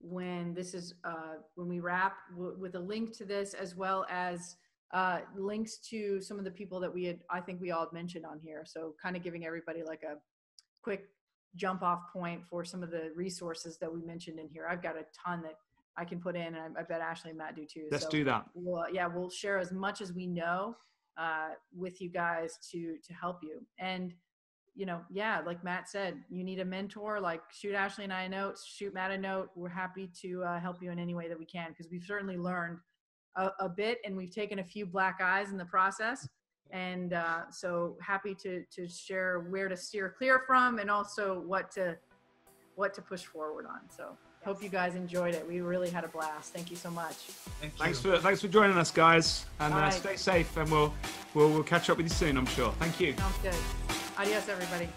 when this is uh, when we wrap with a link to this as well as uh, links to some of the people that we had I think we all had mentioned on here. So kind of giving everybody like a quick jump off point for some of the resources that we mentioned in here. I've got a ton that I can put in, and I, I bet Ashleigh and Matt do too. Let's so do that. We'll, yeah, we'll share as much as we know uh, with you guys to to help you. And you know, yeah, like Matt said, you need a mentor. Like shoot Ashleigh and I a note, shoot Matt a note. We're happy to uh, help you in any way that we can because we've certainly learned a, a bit, and we've taken a few black eyes in the process. And uh, so happy to to share where to steer clear from and also what to what to push forward on. So hope you guys enjoyed it. We really had a blast. Thank you so much. Thank thanks for thanks for joining us guys. And uh, stay safe and we'll, we'll we'll catch up with you soon i'm sure. Thank you. Sounds good adios everybody